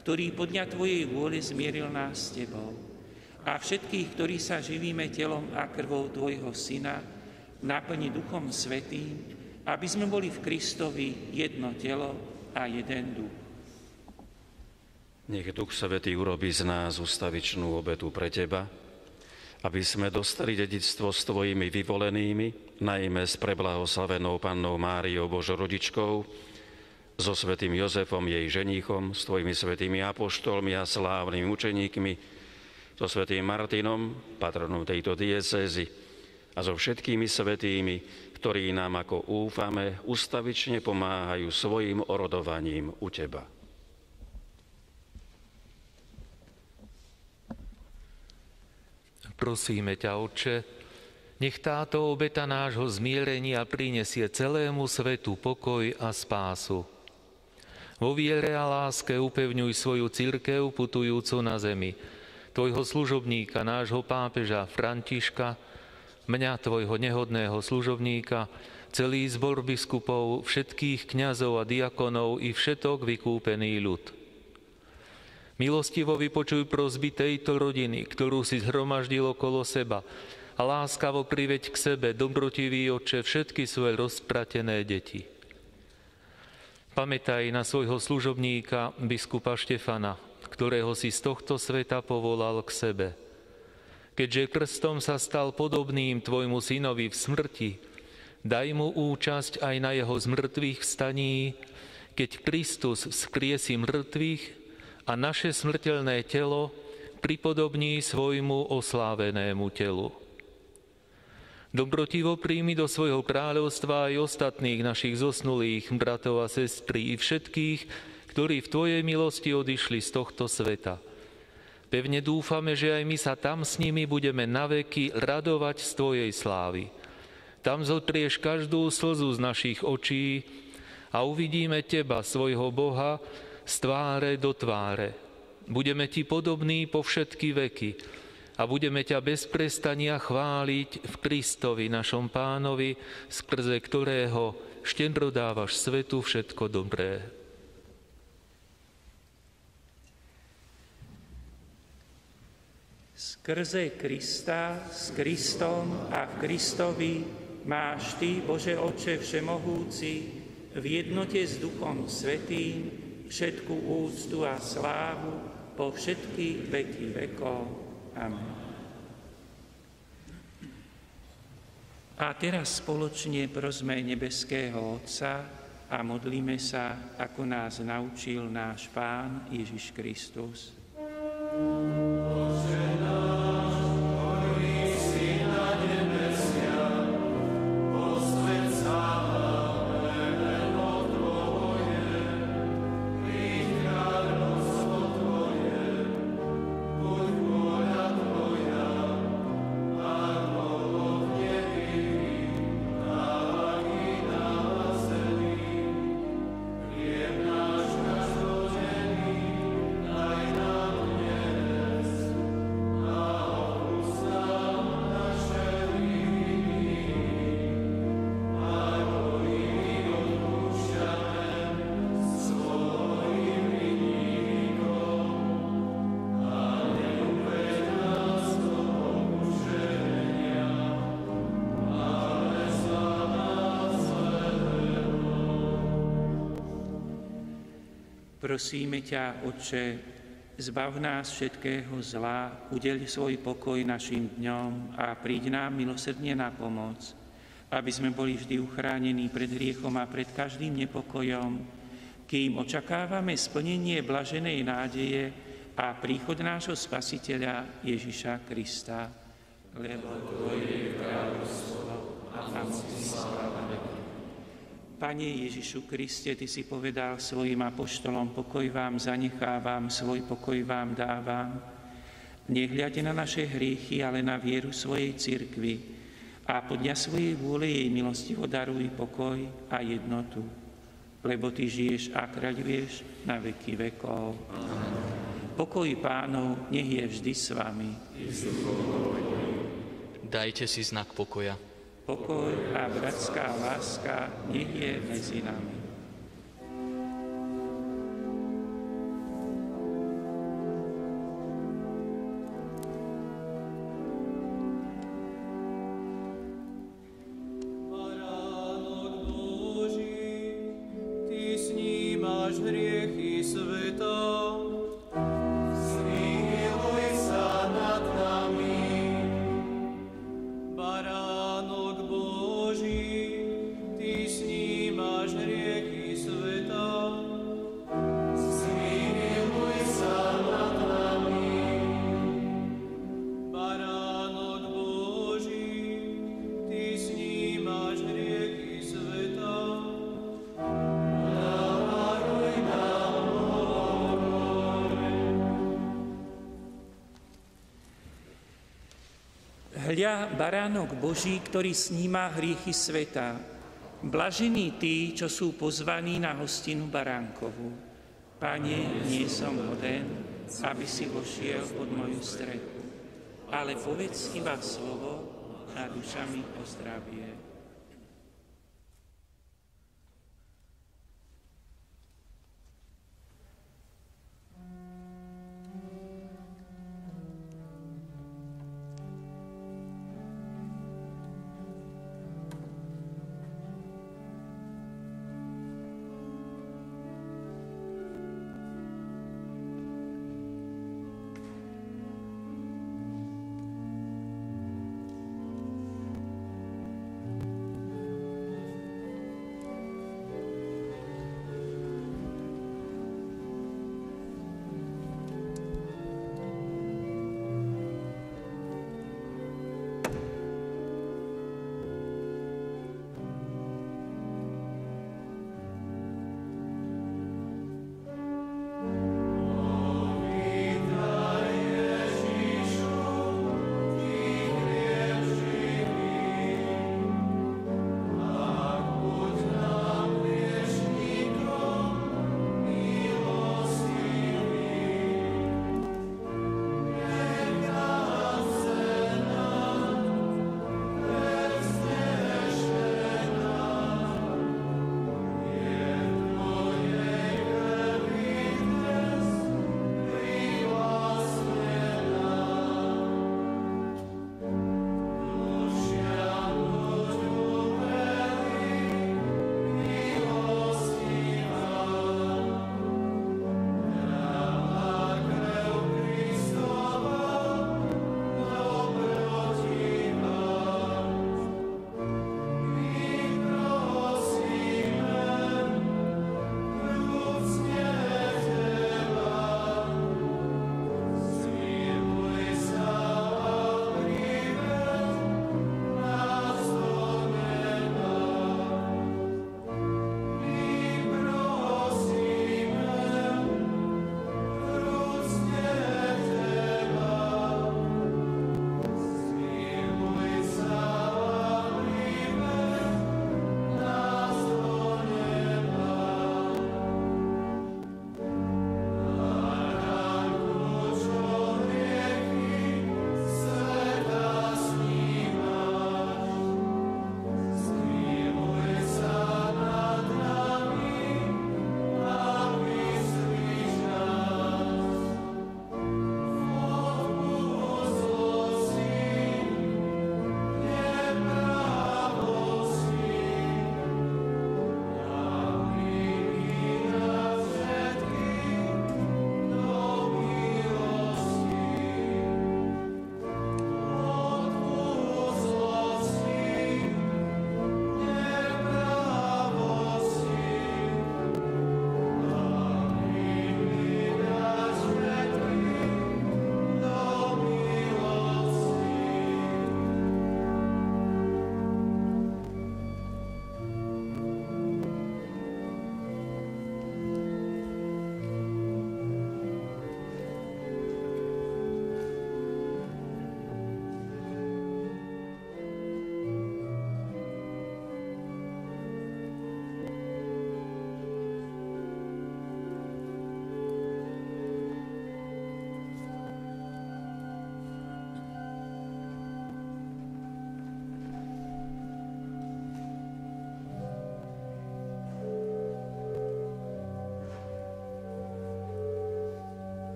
S1: ktorý podľa Tvojej vôle zmieril nás s Tebou. A všetkých, ktorí sa živíme telom a krvou Tvojho Syna, naplni Duchom Svetým, aby sme boli v Kristovi jedno telo a jeden duch.
S6: Nech Duch Svetý urobí z nás ustavičnú obetu pre Teba, aby sme dostali dedictvo s Tvojimi vyvolenými, najmä s preblahoslavenou Pannou Máriou Božorodičkou, so svetým Jozefom, jej ženíchom, s Tvojimi svetými apoštolmi a slávnymi učeníkmi, so svetým Martinom, patronom tejto diecézy, a so všetkými svetými, ktorí nám, ako úfame, ustavične pomáhajú svojim orodovaním u Teba.
S7: Prosíme ťa, Otče, nech táto obeta nášho zmierenia prinesie celému svetu pokoj a spásu. Vo viere a láske upevňuj svoju církev putujúcu na zemi, tvojho služobníka, nášho pápeža Františka, mňa, tvojho nehodného služobníka, celý zbor biskupov, všetkých kňazov a diakonov i všetok vykúpený ľud. Milostivo vypočuj prozby tejto rodiny, ktorú si zhromaždil okolo seba a láskavo priveď k sebe, dobrotivý oče, všetky svoje rozpratené deti. Pamätaj na svojho služobníka, biskupa Štefana, ktorého si z tohto sveta povolal k sebe. Keďže krstom sa stal podobným tvojmu synovi v smrti, daj mu účasť aj na jeho zmrtvých vstaní, keď Kristus vzkriesi mŕtvych a naše smrteľné telo pripodobní svojmu oslávenému telu. Dobrotivo príjmi do svojho kráľovstva aj ostatných našich zosnulých bratov a sestry i všetkých, ktorí v Tvojej milosti odišli z tohto sveta. Pevne dúfame, že aj my sa tam s nimi budeme naveky radovať z Tvojej slávy. Tam zotrieš každú slzu z našich očí a uvidíme Teba, svojho Boha, z tváre do tváre. Budeme Ti podobní po všetky veky a budeme ťa bez prestania chváliť v Kristovi, našom pánovi, skrze ktorého štedro dávaš svetu všetko dobré.
S1: Skrze Krista, s Kristom a v Kristovi máš Ty, Bože Oče Všemohúci, v jednote s Duchom Svetým, všetku úctu a slávu po všetky veky vekov. Amen. A teraz spoločne prosme nebeského Otca a modlíme sa, ako nás naučil náš Pán Ježiš Kristus. Bože Prosíme ťa, Otče, zbav nás všetkého zla, udeli svoj pokoj našim dňom a príď nám milosrdne na pomoc, aby sme boli vždy uchránení pred hriechom a pred každým nepokojom, kým očakávame splnenie blaženej nádeje a príchod nášho Spasiteľa Ježiša Krista. Lebo Tvoje je kráľovstvo a moc sláva Pane Ježišu Kriste, Ty si povedal svojim apoštolom, pokoj vám zanechávam, svoj pokoj vám dávam. Nehľade na naše hriechy, ale na vieru svojej cirkvi a podľa svojej vôle jej milosti daruj pokoj a jednotu, lebo Ty žiješ a kráľuješ na veky vekov. Pokoj pánov nech je vždy s vami.
S8: Dajte si znak pokoja.
S1: Pokoj a bratská láska nech je medzi nami. Hľa baránok Boží, ktorý sníma hriechy sveta. Blažení tí, čo sú pozvaní na hostinu baránkovú. Pane, nie som hoden, aby si vošiel pod moju strechu, ale povedz iba slovo a duša mi ozdravie.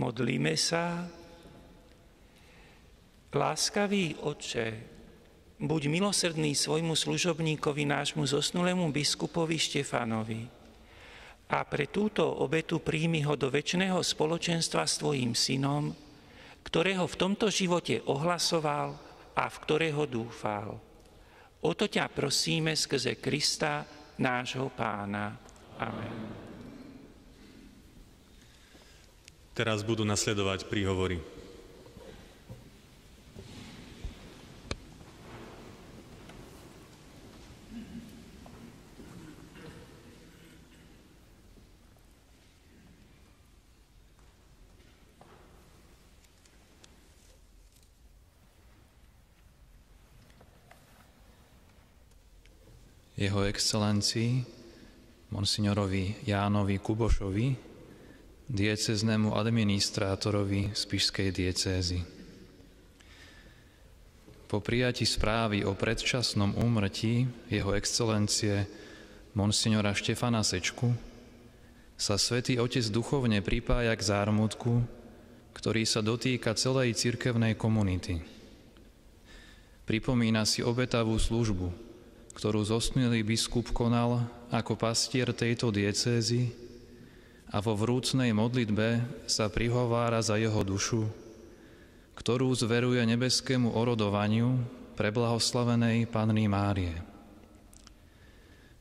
S1: Modlíme sa. Láskavý oče, buď milosrdný svojmu služobníkovi, nášmu zosnulému biskupovi Štefanovi a pre túto obetu príjmi ho do väčšného spoločenstva s tvojim synom, ktorého v tomto živote ohlasoval a v ktorého dúfal. O to ťa prosíme skrze Krista, nášho pána. Amen.
S9: Teraz budú nasledovať príhovory.
S10: jeho excelencii, monsignorovi Jánovi Kubošovi, dieceznému administrátorovi Spišskej diecézy. Po prijati správy o predčasnom úmrtí jeho excelencie monsignora Štefana Sečku sa svätý Otec duchovne pripája k zármutku, ktorý sa dotýka celej cirkevnej komunity. Pripomína si obetavú službu, ktorú zosnulý biskup konal ako pastier tejto diecézy a vo vrúcnej modlitbe sa prihovára za jeho dušu, ktorú zveruje nebeskému orodovaniu pre blahoslavenej Panny Márie.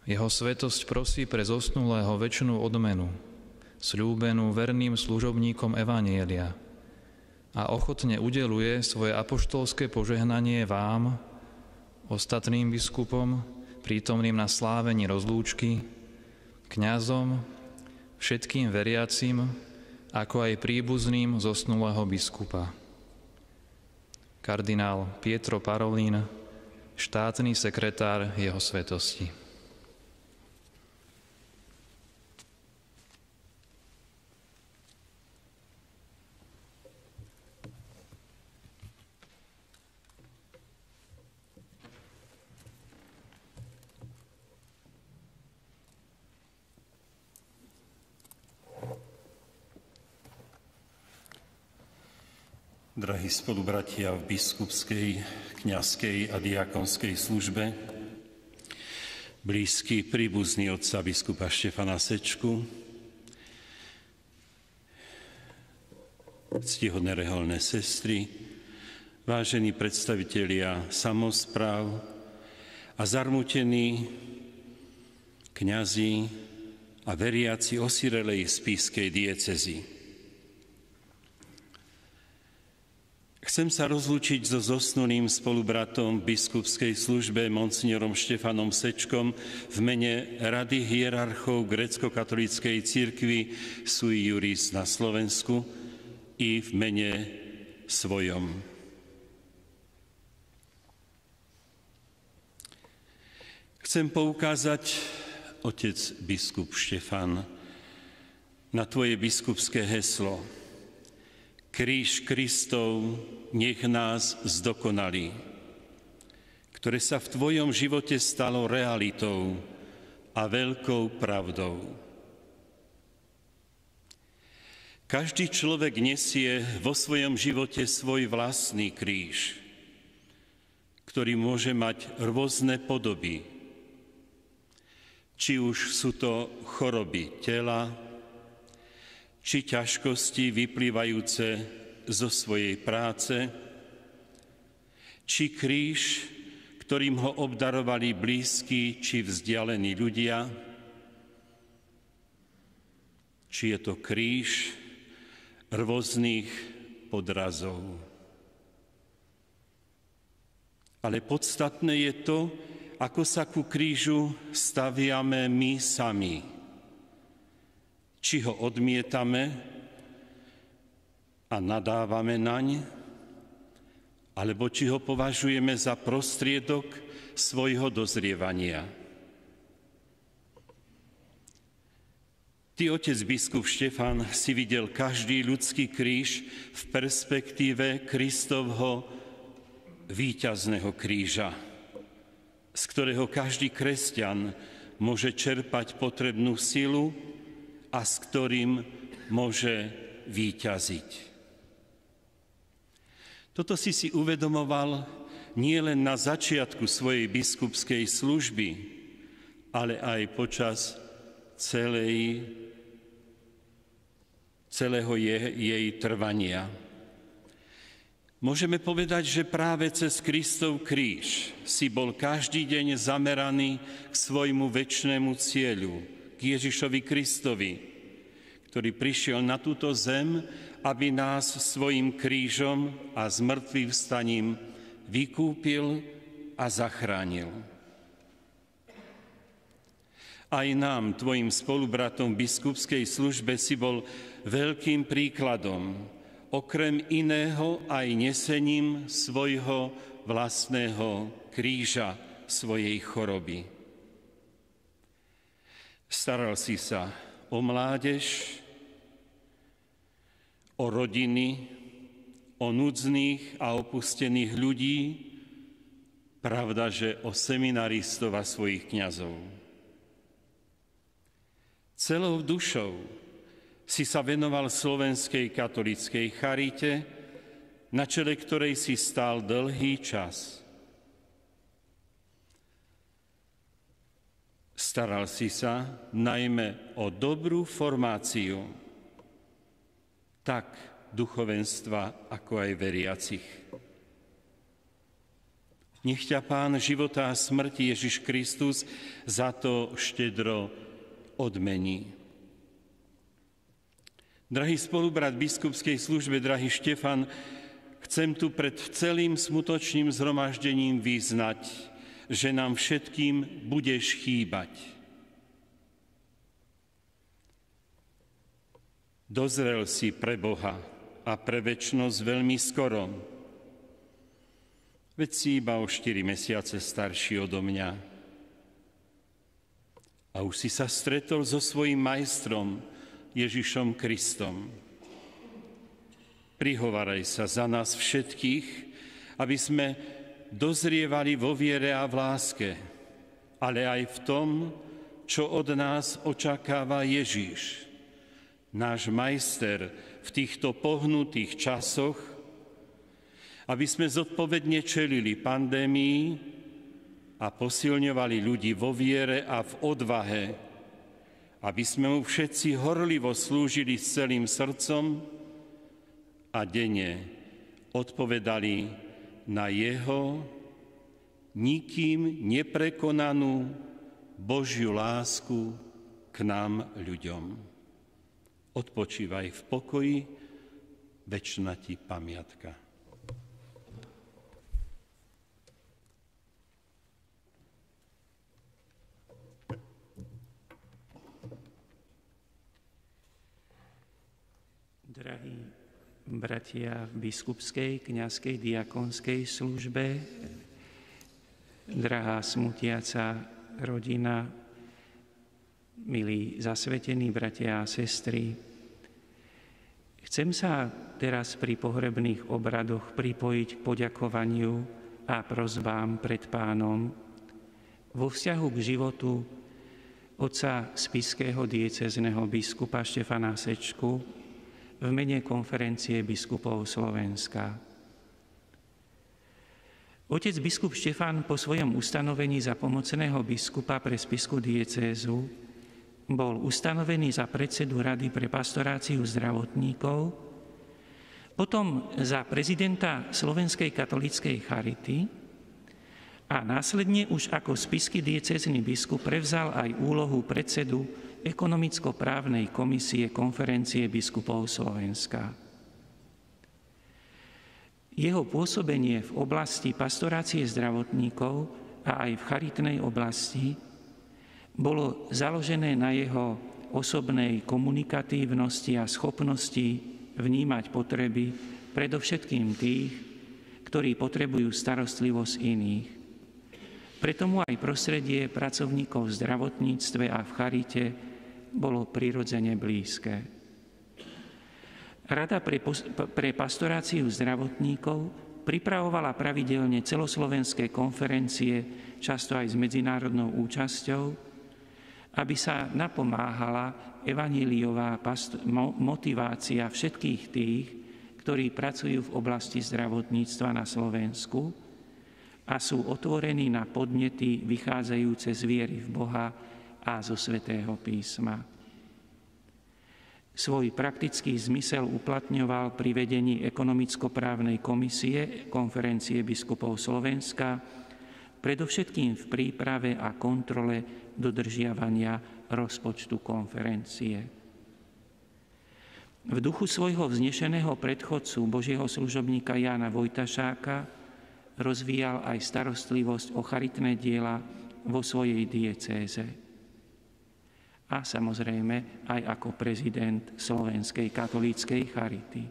S10: Jeho svetosť prosí pre zosnulého väčšinu odmenu, slúbenú verným služobníkom Evanielia a ochotne udeluje svoje apoštolské požehnanie vám, ostatným biskupom, prítomným na slávení rozlúčky, kňazom, všetkým veriacim, ako aj príbuzným zosnulého biskupa. Kardinál Pietro Parolín, štátny sekretár jeho svetosti.
S11: Drahí spolubratia v biskupskej, kňazskej a diakonskej službe, blízky príbuzný otca biskupa Štefana Sečku, ctihodné reholné sestry, vážení predstavitelia samozpráv a zarmutení kňazi a veriaci osirelej spískej diecezy. Chcem sa rozlúčiť so zosnulým spolubratom v biskupskej službe monsignorom Štefanom Sečkom v mene Rady hierarchov grecko-katolíckej církvy Sui Juris na Slovensku i v mene svojom. Chcem poukázať, otec biskup Štefan, na tvoje biskupské heslo – Kríž Kristov nech nás zdokonalí, ktoré sa v Tvojom živote stalo realitou a veľkou pravdou. Každý človek nesie vo svojom živote svoj vlastný kríž, ktorý môže mať rôzne podoby. Či už sú to choroby tela, či ťažkosti vyplývajúce zo svojej práce, či kríž, ktorým ho obdarovali blízki či vzdialení ľudia, či je to kríž rôznych podrazov. Ale podstatné je to, ako sa ku krížu staviame my sami či ho odmietame a nadávame naň, alebo či ho považujeme za prostriedok svojho dozrievania. Ty, otec biskup Štefan, si videl každý ľudský kríž v perspektíve Kristovho víťazného kríža, z ktorého každý kresťan môže čerpať potrebnú silu, a s ktorým môže výťaziť. Toto si si uvedomoval nie len na začiatku svojej biskupskej služby, ale aj počas celej, celého je, jej trvania. Môžeme povedať, že práve cez Kristov kríž si bol každý deň zameraný k svojmu väčšnému cieľu, k Ježišovi Kristovi, ktorý prišiel na túto zem, aby nás svojim krížom a zmrtvým vstaním vykúpil a zachránil. Aj nám, tvojim spolubratom v biskupskej službe, si bol veľkým príkladom, okrem iného aj nesením svojho vlastného kríža, svojej choroby. Staral si sa o mládež, o rodiny, o núdznych a opustených ľudí, pravda, že o seminaristov a svojich kňazov. Celou dušou si sa venoval slovenskej katolickej charite, na čele ktorej si stál dlhý čas. Staral si sa najmä o dobrú formáciu tak duchovenstva, ako aj veriacich. Nech ťa Pán života a smrti Ježiš Kristus za to štedro odmení. Drahý spolubrat biskupskej službe, drahý Štefan, chcem tu pred celým smutočným zhromaždením vyznať, že nám všetkým budeš chýbať. Dozrel si pre Boha a pre väčnosť veľmi skoro. Veď si iba o 4 mesiace starší odo mňa. A už si sa stretol so svojím majstrom, Ježišom Kristom. Prihovaraj sa za nás všetkých, aby sme dozrievali vo viere a v láske, ale aj v tom, čo od nás očakáva Ježíš, náš majster v týchto pohnutých časoch, aby sme zodpovedne čelili pandémii a posilňovali ľudí vo viere a v odvahe, aby sme mu všetci horlivo slúžili s celým srdcom a denne odpovedali na jeho nikým neprekonanú Božiu lásku k nám ľuďom. Odpočívaj v pokoji, väčšina ti pamiatka.
S1: Drahí bratia v biskupskej, kňazskej, diakonskej službe, drahá smutiaca rodina, milí zasvetení bratia a sestry, chcem sa teraz pri pohrebných obradoch pripojiť k poďakovaniu a prozbám pred pánom vo vzťahu k životu otca spiského diecezneho biskupa Štefana Sečku, v mene konferencie biskupov Slovenska. Otec biskup Štefan po svojom ustanovení za pomocného biskupa pre spisku diecézu bol ustanovený za predsedu Rady pre pastoráciu zdravotníkov, potom za prezidenta Slovenskej katolíckej charity a následne už ako spisky diecézny biskup prevzal aj úlohu predsedu ekonomicko-právnej komisie konferencie biskupov Slovenska. Jeho pôsobenie v oblasti pastorácie zdravotníkov a aj v charitnej oblasti bolo založené na jeho osobnej komunikatívnosti a schopnosti vnímať potreby predovšetkým tých, ktorí potrebujú starostlivosť iných. Preto mu aj prostredie pracovníkov v zdravotníctve a v charite bolo prirodzene blízke. Rada pre, pre pastoráciu zdravotníkov pripravovala pravidelne celoslovenské konferencie, často aj s medzinárodnou účasťou, aby sa napomáhala evaníliová motivácia všetkých tých, ktorí pracujú v oblasti zdravotníctva na Slovensku a sú otvorení na podnety vychádzajúce z viery v Boha a zo Svetého písma. Svoj praktický zmysel uplatňoval pri vedení ekonomicko-právnej komisie konferencie biskupov Slovenska, predovšetkým v príprave a kontrole dodržiavania rozpočtu konferencie. V duchu svojho vznešeného predchodcu Božieho služobníka Jána Vojtašáka rozvíjal aj starostlivosť o charitné diela vo svojej diecéze a samozrejme aj ako prezident Slovenskej katolíckej charity.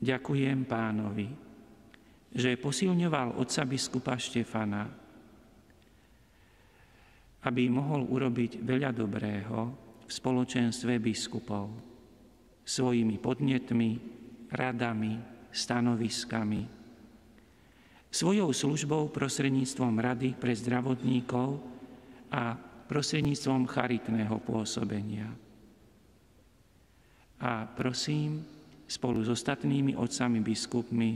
S1: Ďakujem pánovi, že posilňoval otca biskupa Štefana, aby mohol urobiť veľa dobrého v spoločenstve biskupov svojimi podnetmi, radami, stanoviskami, svojou službou prostredníctvom Rady pre zdravotníkov a prostredníctvom charitného pôsobenia. A prosím, spolu s ostatnými otcami biskupmi,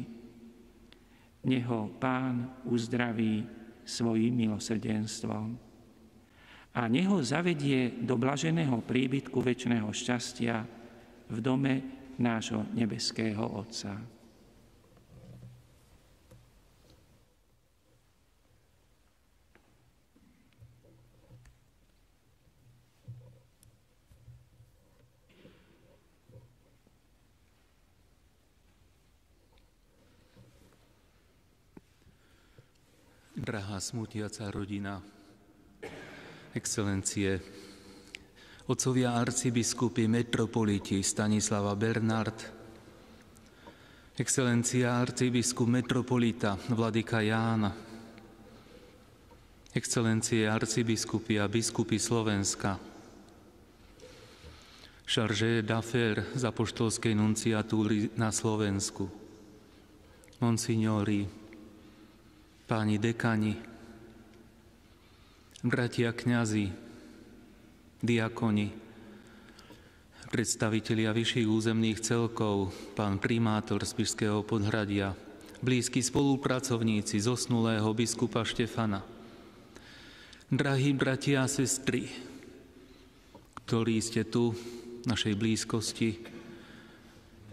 S1: neho Pán uzdraví svojim milosrdenstvom a neho zavedie do blaženého príbytku väčšného šťastia v dome nášho nebeského Otca.
S7: Drahá smutiaca rodina, excelencie, otcovia arcibiskupy, metropoliti Stanislava Bernard, excelencia arcibiskup metropolita Vladyka Jána, excelencie arcibiskupy a biskupy Slovenska, Chargé d'affaires z apoštolskej nunciatúry na Slovensku, monsignori, páni dekani, bratia kňazi, diakoni, predstavitelia vyšších územných celkov, pán primátor Spišského podhradia, blízki spolupracovníci zosnulého biskupa Štefana, drahí bratia a sestry, ktorí ste tu v našej blízkosti,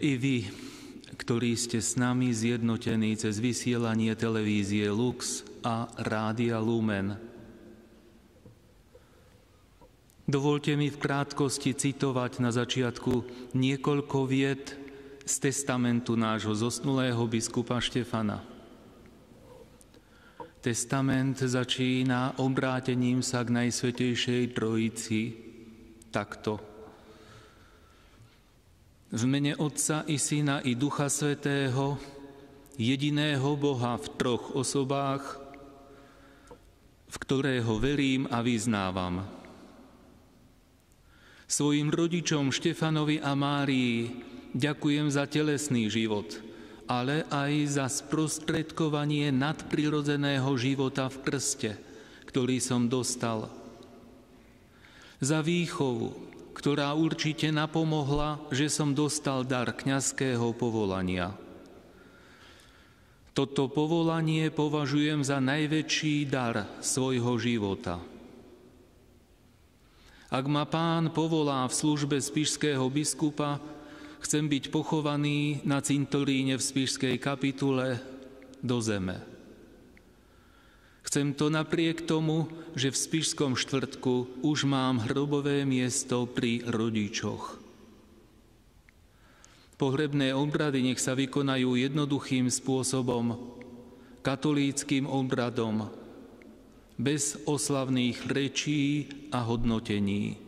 S7: i vy, ktorí ste s nami zjednotení cez vysielanie televízie Lux a Rádia Lumen. Dovolte mi v krátkosti citovať na začiatku niekoľko vied z testamentu nášho zosnulého biskupa Štefana. Testament začína obrátením sa k Najsvetejšej Trojici takto – v mene Otca i Syna i Ducha Svetého, jediného Boha v troch osobách, v ktorého verím a vyznávam. Svojim rodičom Štefanovi a Márii ďakujem za telesný život, ale aj za sprostredkovanie nadprirodzeného života v krste, ktorý som dostal. Za výchovu, ktorá určite napomohla, že som dostal dar kňazského povolania. Toto povolanie považujem za najväčší dar svojho života. Ak ma pán povolá v službe spišského biskupa, chcem byť pochovaný na cintoríne v spišskej kapitule do zeme. Chcem to napriek tomu, že v Spišskom štvrtku už mám hrobové miesto pri rodičoch. Pohrebné obrady nech sa vykonajú jednoduchým spôsobom, katolíckým obradom, bez oslavných rečí a hodnotení.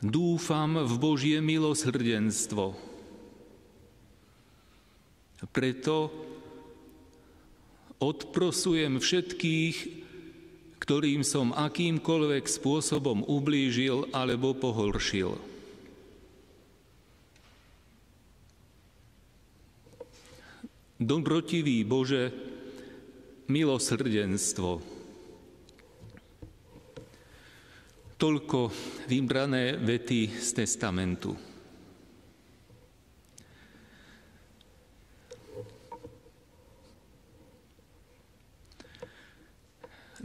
S7: Dúfam v Božie milosrdenstvo. Preto Odprosujem všetkých, ktorým som akýmkoľvek spôsobom ublížil alebo pohoršil. Dobrotivý Bože, milosrdenstvo. Toľko vybrané vety z testamentu.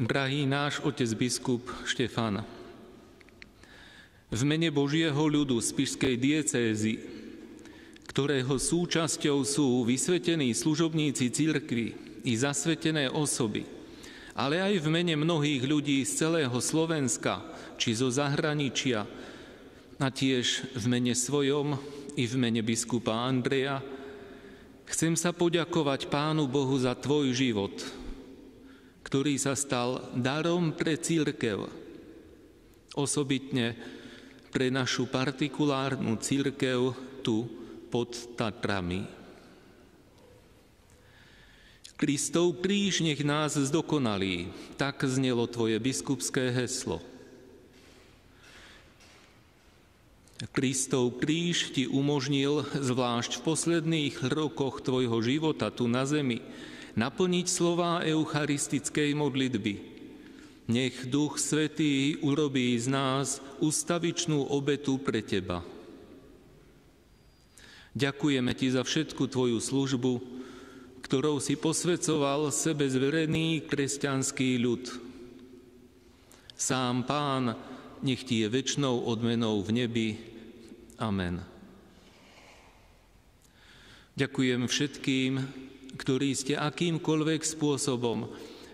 S7: Drahý náš otec biskup Štefan, v mene Božieho ľudu Pišskej diecézy, ktorého súčasťou sú vysvetení služobníci církvy i zasvetené osoby, ale aj v mene mnohých ľudí z celého Slovenska či zo zahraničia a tiež v mene svojom i v mene biskupa Andreja, chcem sa poďakovať Pánu Bohu za tvoj život, ktorý sa stal darom pre církev, osobitne pre našu partikulárnu církev tu pod Tatrami. Kristov kríž nech nás zdokonalí, tak znelo tvoje biskupské heslo. Kristov kríž ti umožnil, zvlášť v posledných rokoch tvojho života tu na zemi, naplniť slová eucharistickej modlitby. Nech Duch Svetý urobí z nás ustavičnú obetu pre Teba. Ďakujeme Ti za všetku Tvoju službu, ktorou si posvecoval sebe zverený kresťanský ľud. Sám Pán, nech Ti je väčšnou odmenou v nebi. Amen. Ďakujem všetkým, ktorí ste akýmkoľvek spôsobom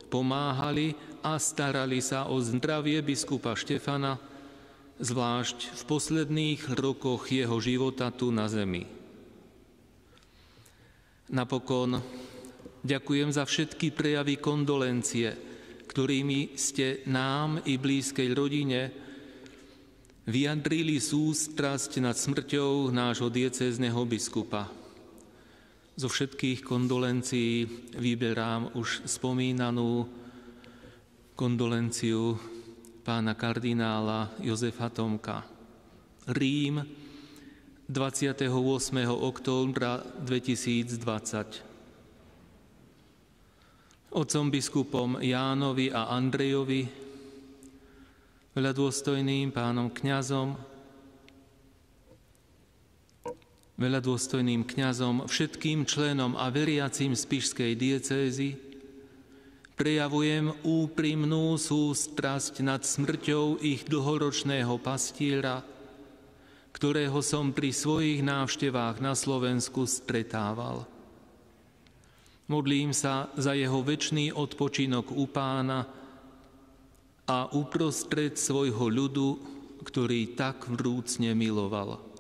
S7: pomáhali a starali sa o zdravie biskupa Štefana, zvlášť v posledných rokoch jeho života tu na zemi. Napokon ďakujem za všetky prejavy kondolencie, ktorými ste nám i blízkej rodine vyjadrili sústrasť nad smrťou nášho diecézneho biskupa. Zo všetkých kondolencií vyberám už spomínanú kondolenciu pána kardinála Jozefa Tomka. Rím, 28. októbra 2020. Otcom biskupom Jánovi a Andrejovi, veľa dôstojným pánom kňazom, veľa dôstojným kňazom, všetkým členom a veriacim Spišskej diecézy, prejavujem úprimnú sústrasť nad smrťou ich dlhoročného pastiera, ktorého som pri svojich návštevách na Slovensku stretával. Modlím sa za jeho väčší odpočinok u pána a uprostred svojho ľudu, ktorý tak vrúcne miloval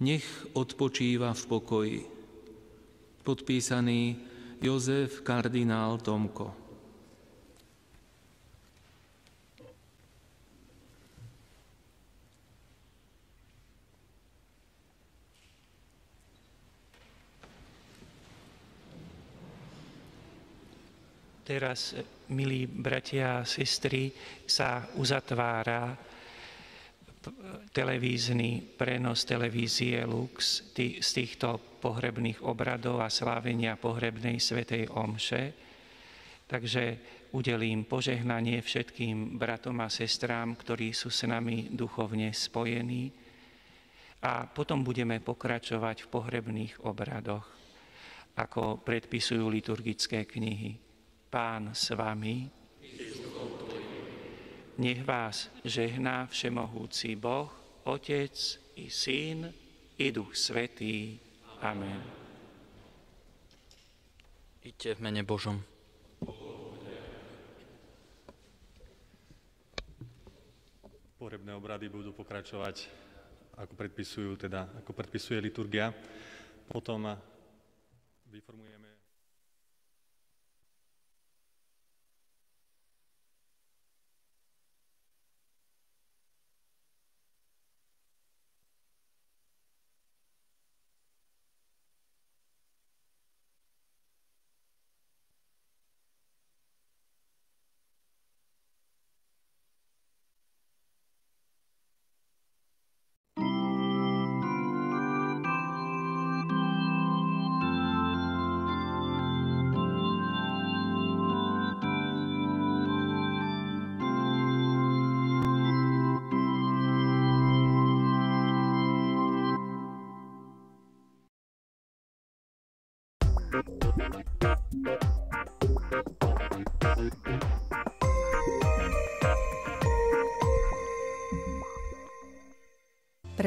S7: nech odpočíva v pokoji. Podpísaný Jozef kardinál Tomko.
S1: Teraz, milí bratia a sestry, sa uzatvára televízny prenos televízie Lux tý, z týchto pohrebných obradov a slávenia pohrebnej svetej omše. Takže udelím požehnanie všetkým bratom a sestrám, ktorí sú s nami duchovne spojení a potom budeme pokračovať v pohrebných obradoch, ako predpisujú liturgické knihy. Pán s vami, nech vás žehná všemohúci Boh, Otec i Syn i Duch Svetý. Amen.
S8: Iďte v mene Božom.
S9: Pohrebné obrady budú pokračovať, ako predpisujú, teda, ako predpisuje liturgia. Potom vyformujeme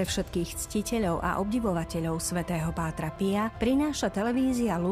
S12: Všetkých ctiteľov a obdivovateľov svätého Pátra Pia prináša televízia